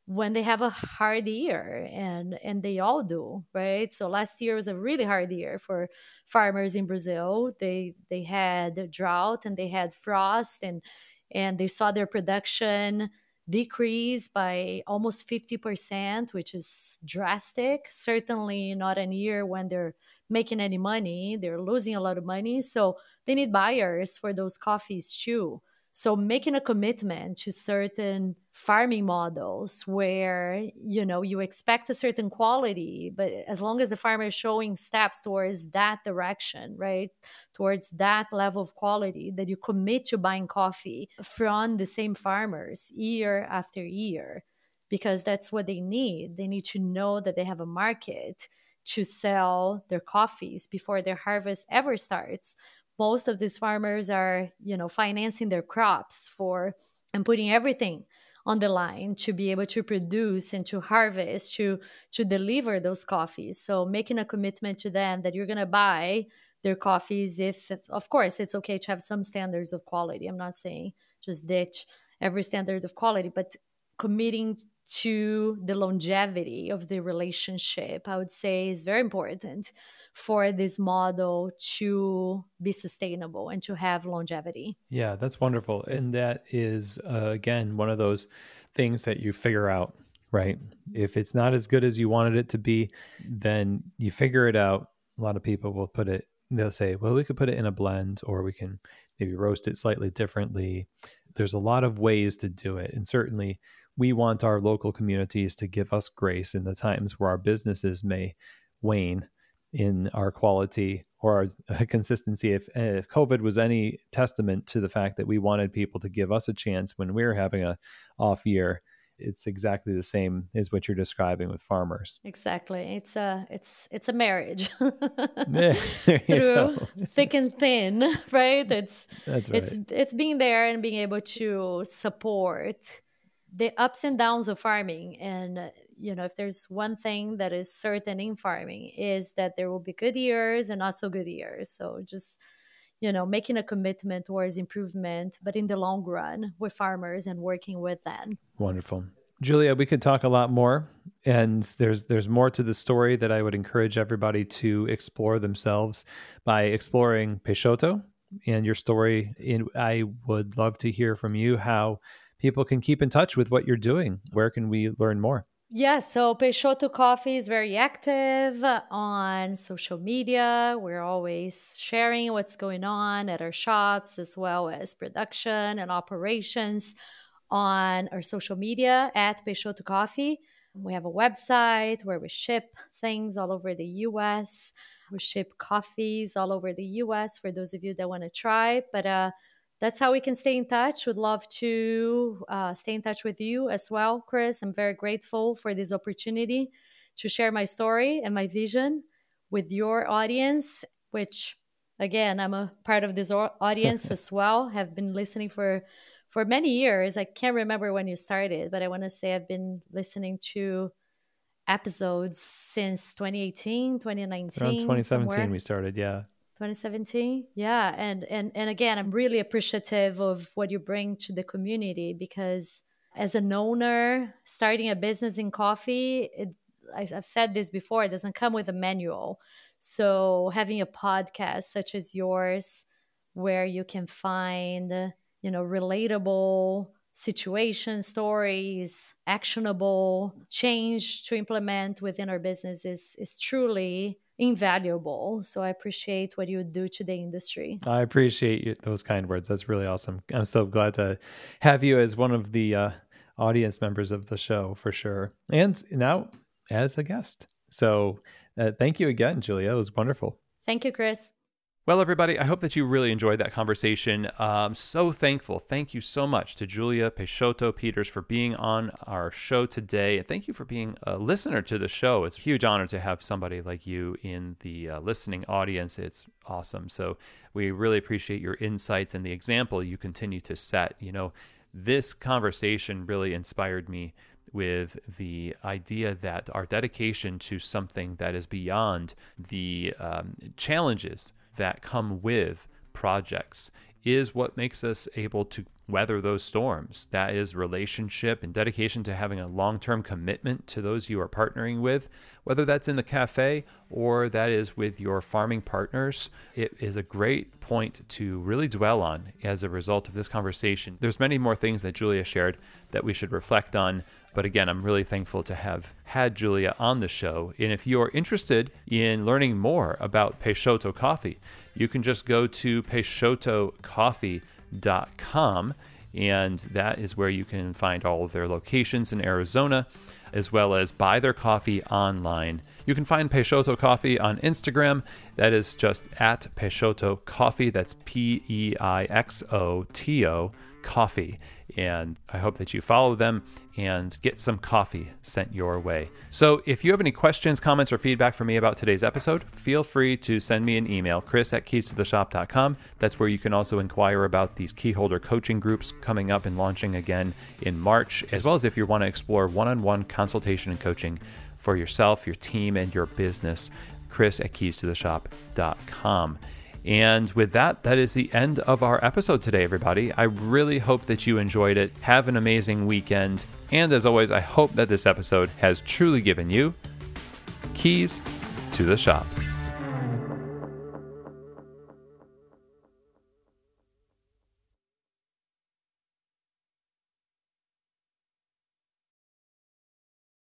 when they have a hard year and and they all do right? So last year was a really hard year for farmers in brazil. They they had drought and they had frost and and they saw their production decrease by almost 50% which is drastic. Certainly not a year when they're making any money they're losing a lot of money. So they need buyers for those coffees too so making a commitment to certain farming models where you know you expect a certain quality, but as long as the farmer is showing steps towards that direction, right, towards that level of quality, that you commit to buying coffee from the same farmers year after year, because that's what they need. They need to know that they have a market to sell their coffees before their harvest ever starts most of these farmers are you know financing their crops for and putting everything on the line to be able to produce and to harvest to to deliver those coffees. So making a commitment to them that you're going to buy their coffees if, if, of course it's okay to have some standards of quality. I'm not saying just ditch every standard of quality but committing to the longevity of the relationship, I would say is very important for this model to be sustainable and to have longevity.
Yeah, that's wonderful. And that is, uh, again, one of those things that you figure out, right? If it's not as good as you wanted it to be, then you figure it out. A lot of people will put it, they'll say, well, we could put it in a blend or we can maybe roast it slightly differently. There's a lot of ways to do it. And certainly, we want our local communities to give us grace in the times where our businesses may wane in our quality or our uh, consistency. If, eh, if, COVID was any testament to the fact that we wanted people to give us a chance when we are having a off year, it's exactly the same as what you're describing with farmers.
Exactly. It's a it's it's a marriage through thick and thin, right? It's
That's right.
it's it's being there and being able to support the ups and downs of farming. And uh, you know if there's one thing that is certain in farming is that there will be good years and not so good years. So just you know making a commitment towards improvement but in the long run with farmers and working with them.
Wonderful. Julia we could talk a lot more and there's there's more to the story that i would encourage everybody to explore themselves by exploring peixoto and your story. And i would love to hear from you how people can keep in touch with what you're doing? Where can we learn more?
Yeah, so Peixoto Coffee is very active on social media. We're always sharing what's going on at our shops as well as production and operations on our social media at Peixoto Coffee. We have a website where we ship things all over the US. We ship coffees all over the US for those of you that want to try. But uh, that's how we can stay in touch. Would love to uh, stay in touch with you as well, Chris. I'm very grateful for this opportunity to share my story and my vision with your audience, which again, I'm a part of this audience as well. Have been listening for for many years. I can't remember when you started, but I want to say I've been listening to episodes since 2018, 2019.
Around 2017 somewhere. we started, yeah.
2017 yeah and and and again i'm really appreciative of what you bring to the community because as an owner starting a business in coffee it, I've said this before it doesn't come with a manual. So having a podcast such as yours where you can find you know relatable situation stories actionable change to implement within our business is is truly invaluable. So i appreciate what you do to the industry.
I appreciate you, those kind words. That's really awesome. I'm so glad to have you as one of the uh, audience members of the show for sure. And now as a guest. So uh, thank you again julia. It was wonderful.
Thank you chris
well, everybody, I hope that you really enjoyed that conversation. I'm so thankful. Thank you so much to Julia Peixoto Peters for being on our show today. And thank you for being a listener to the show. It's a huge honor to have somebody like you in the uh, listening audience. It's awesome. So we really appreciate your insights and the example you continue to set. You know, this conversation really inspired me with the idea that our dedication to something that is beyond the um, challenges that come with projects is what makes us able to weather those storms. That is relationship and dedication to having a long term commitment to those you are partnering with, whether that's in the cafe or that is with your farming partners. It is a great point to really dwell on as a result of this conversation. There's many more things that Julia shared that we should reflect on but again, I'm really thankful to have had Julia on the show. And if you're interested in learning more about Peixoto Coffee, you can just go to peixotocoffee.com. And that is where you can find all of their locations in Arizona, as well as buy their coffee online. You can find Peixoto Coffee on Instagram. That is just at Peixoto Coffee. That's P E I X O T O Coffee. And I hope that you follow them and get some coffee sent your way. So, if you have any questions, comments, or feedback for me about today's episode, feel free to send me an email, chris at keystotheshop.com. That's where you can also inquire about these keyholder coaching groups coming up and launching again in March, as well as if you want to explore one on one consultation and coaching for yourself, your team, and your business, chris at keystotheshop.com. And with that, that is the end of our episode today, everybody. I really hope that you enjoyed it. Have an amazing weekend. And as always, I hope that this episode has truly given you keys to the shop.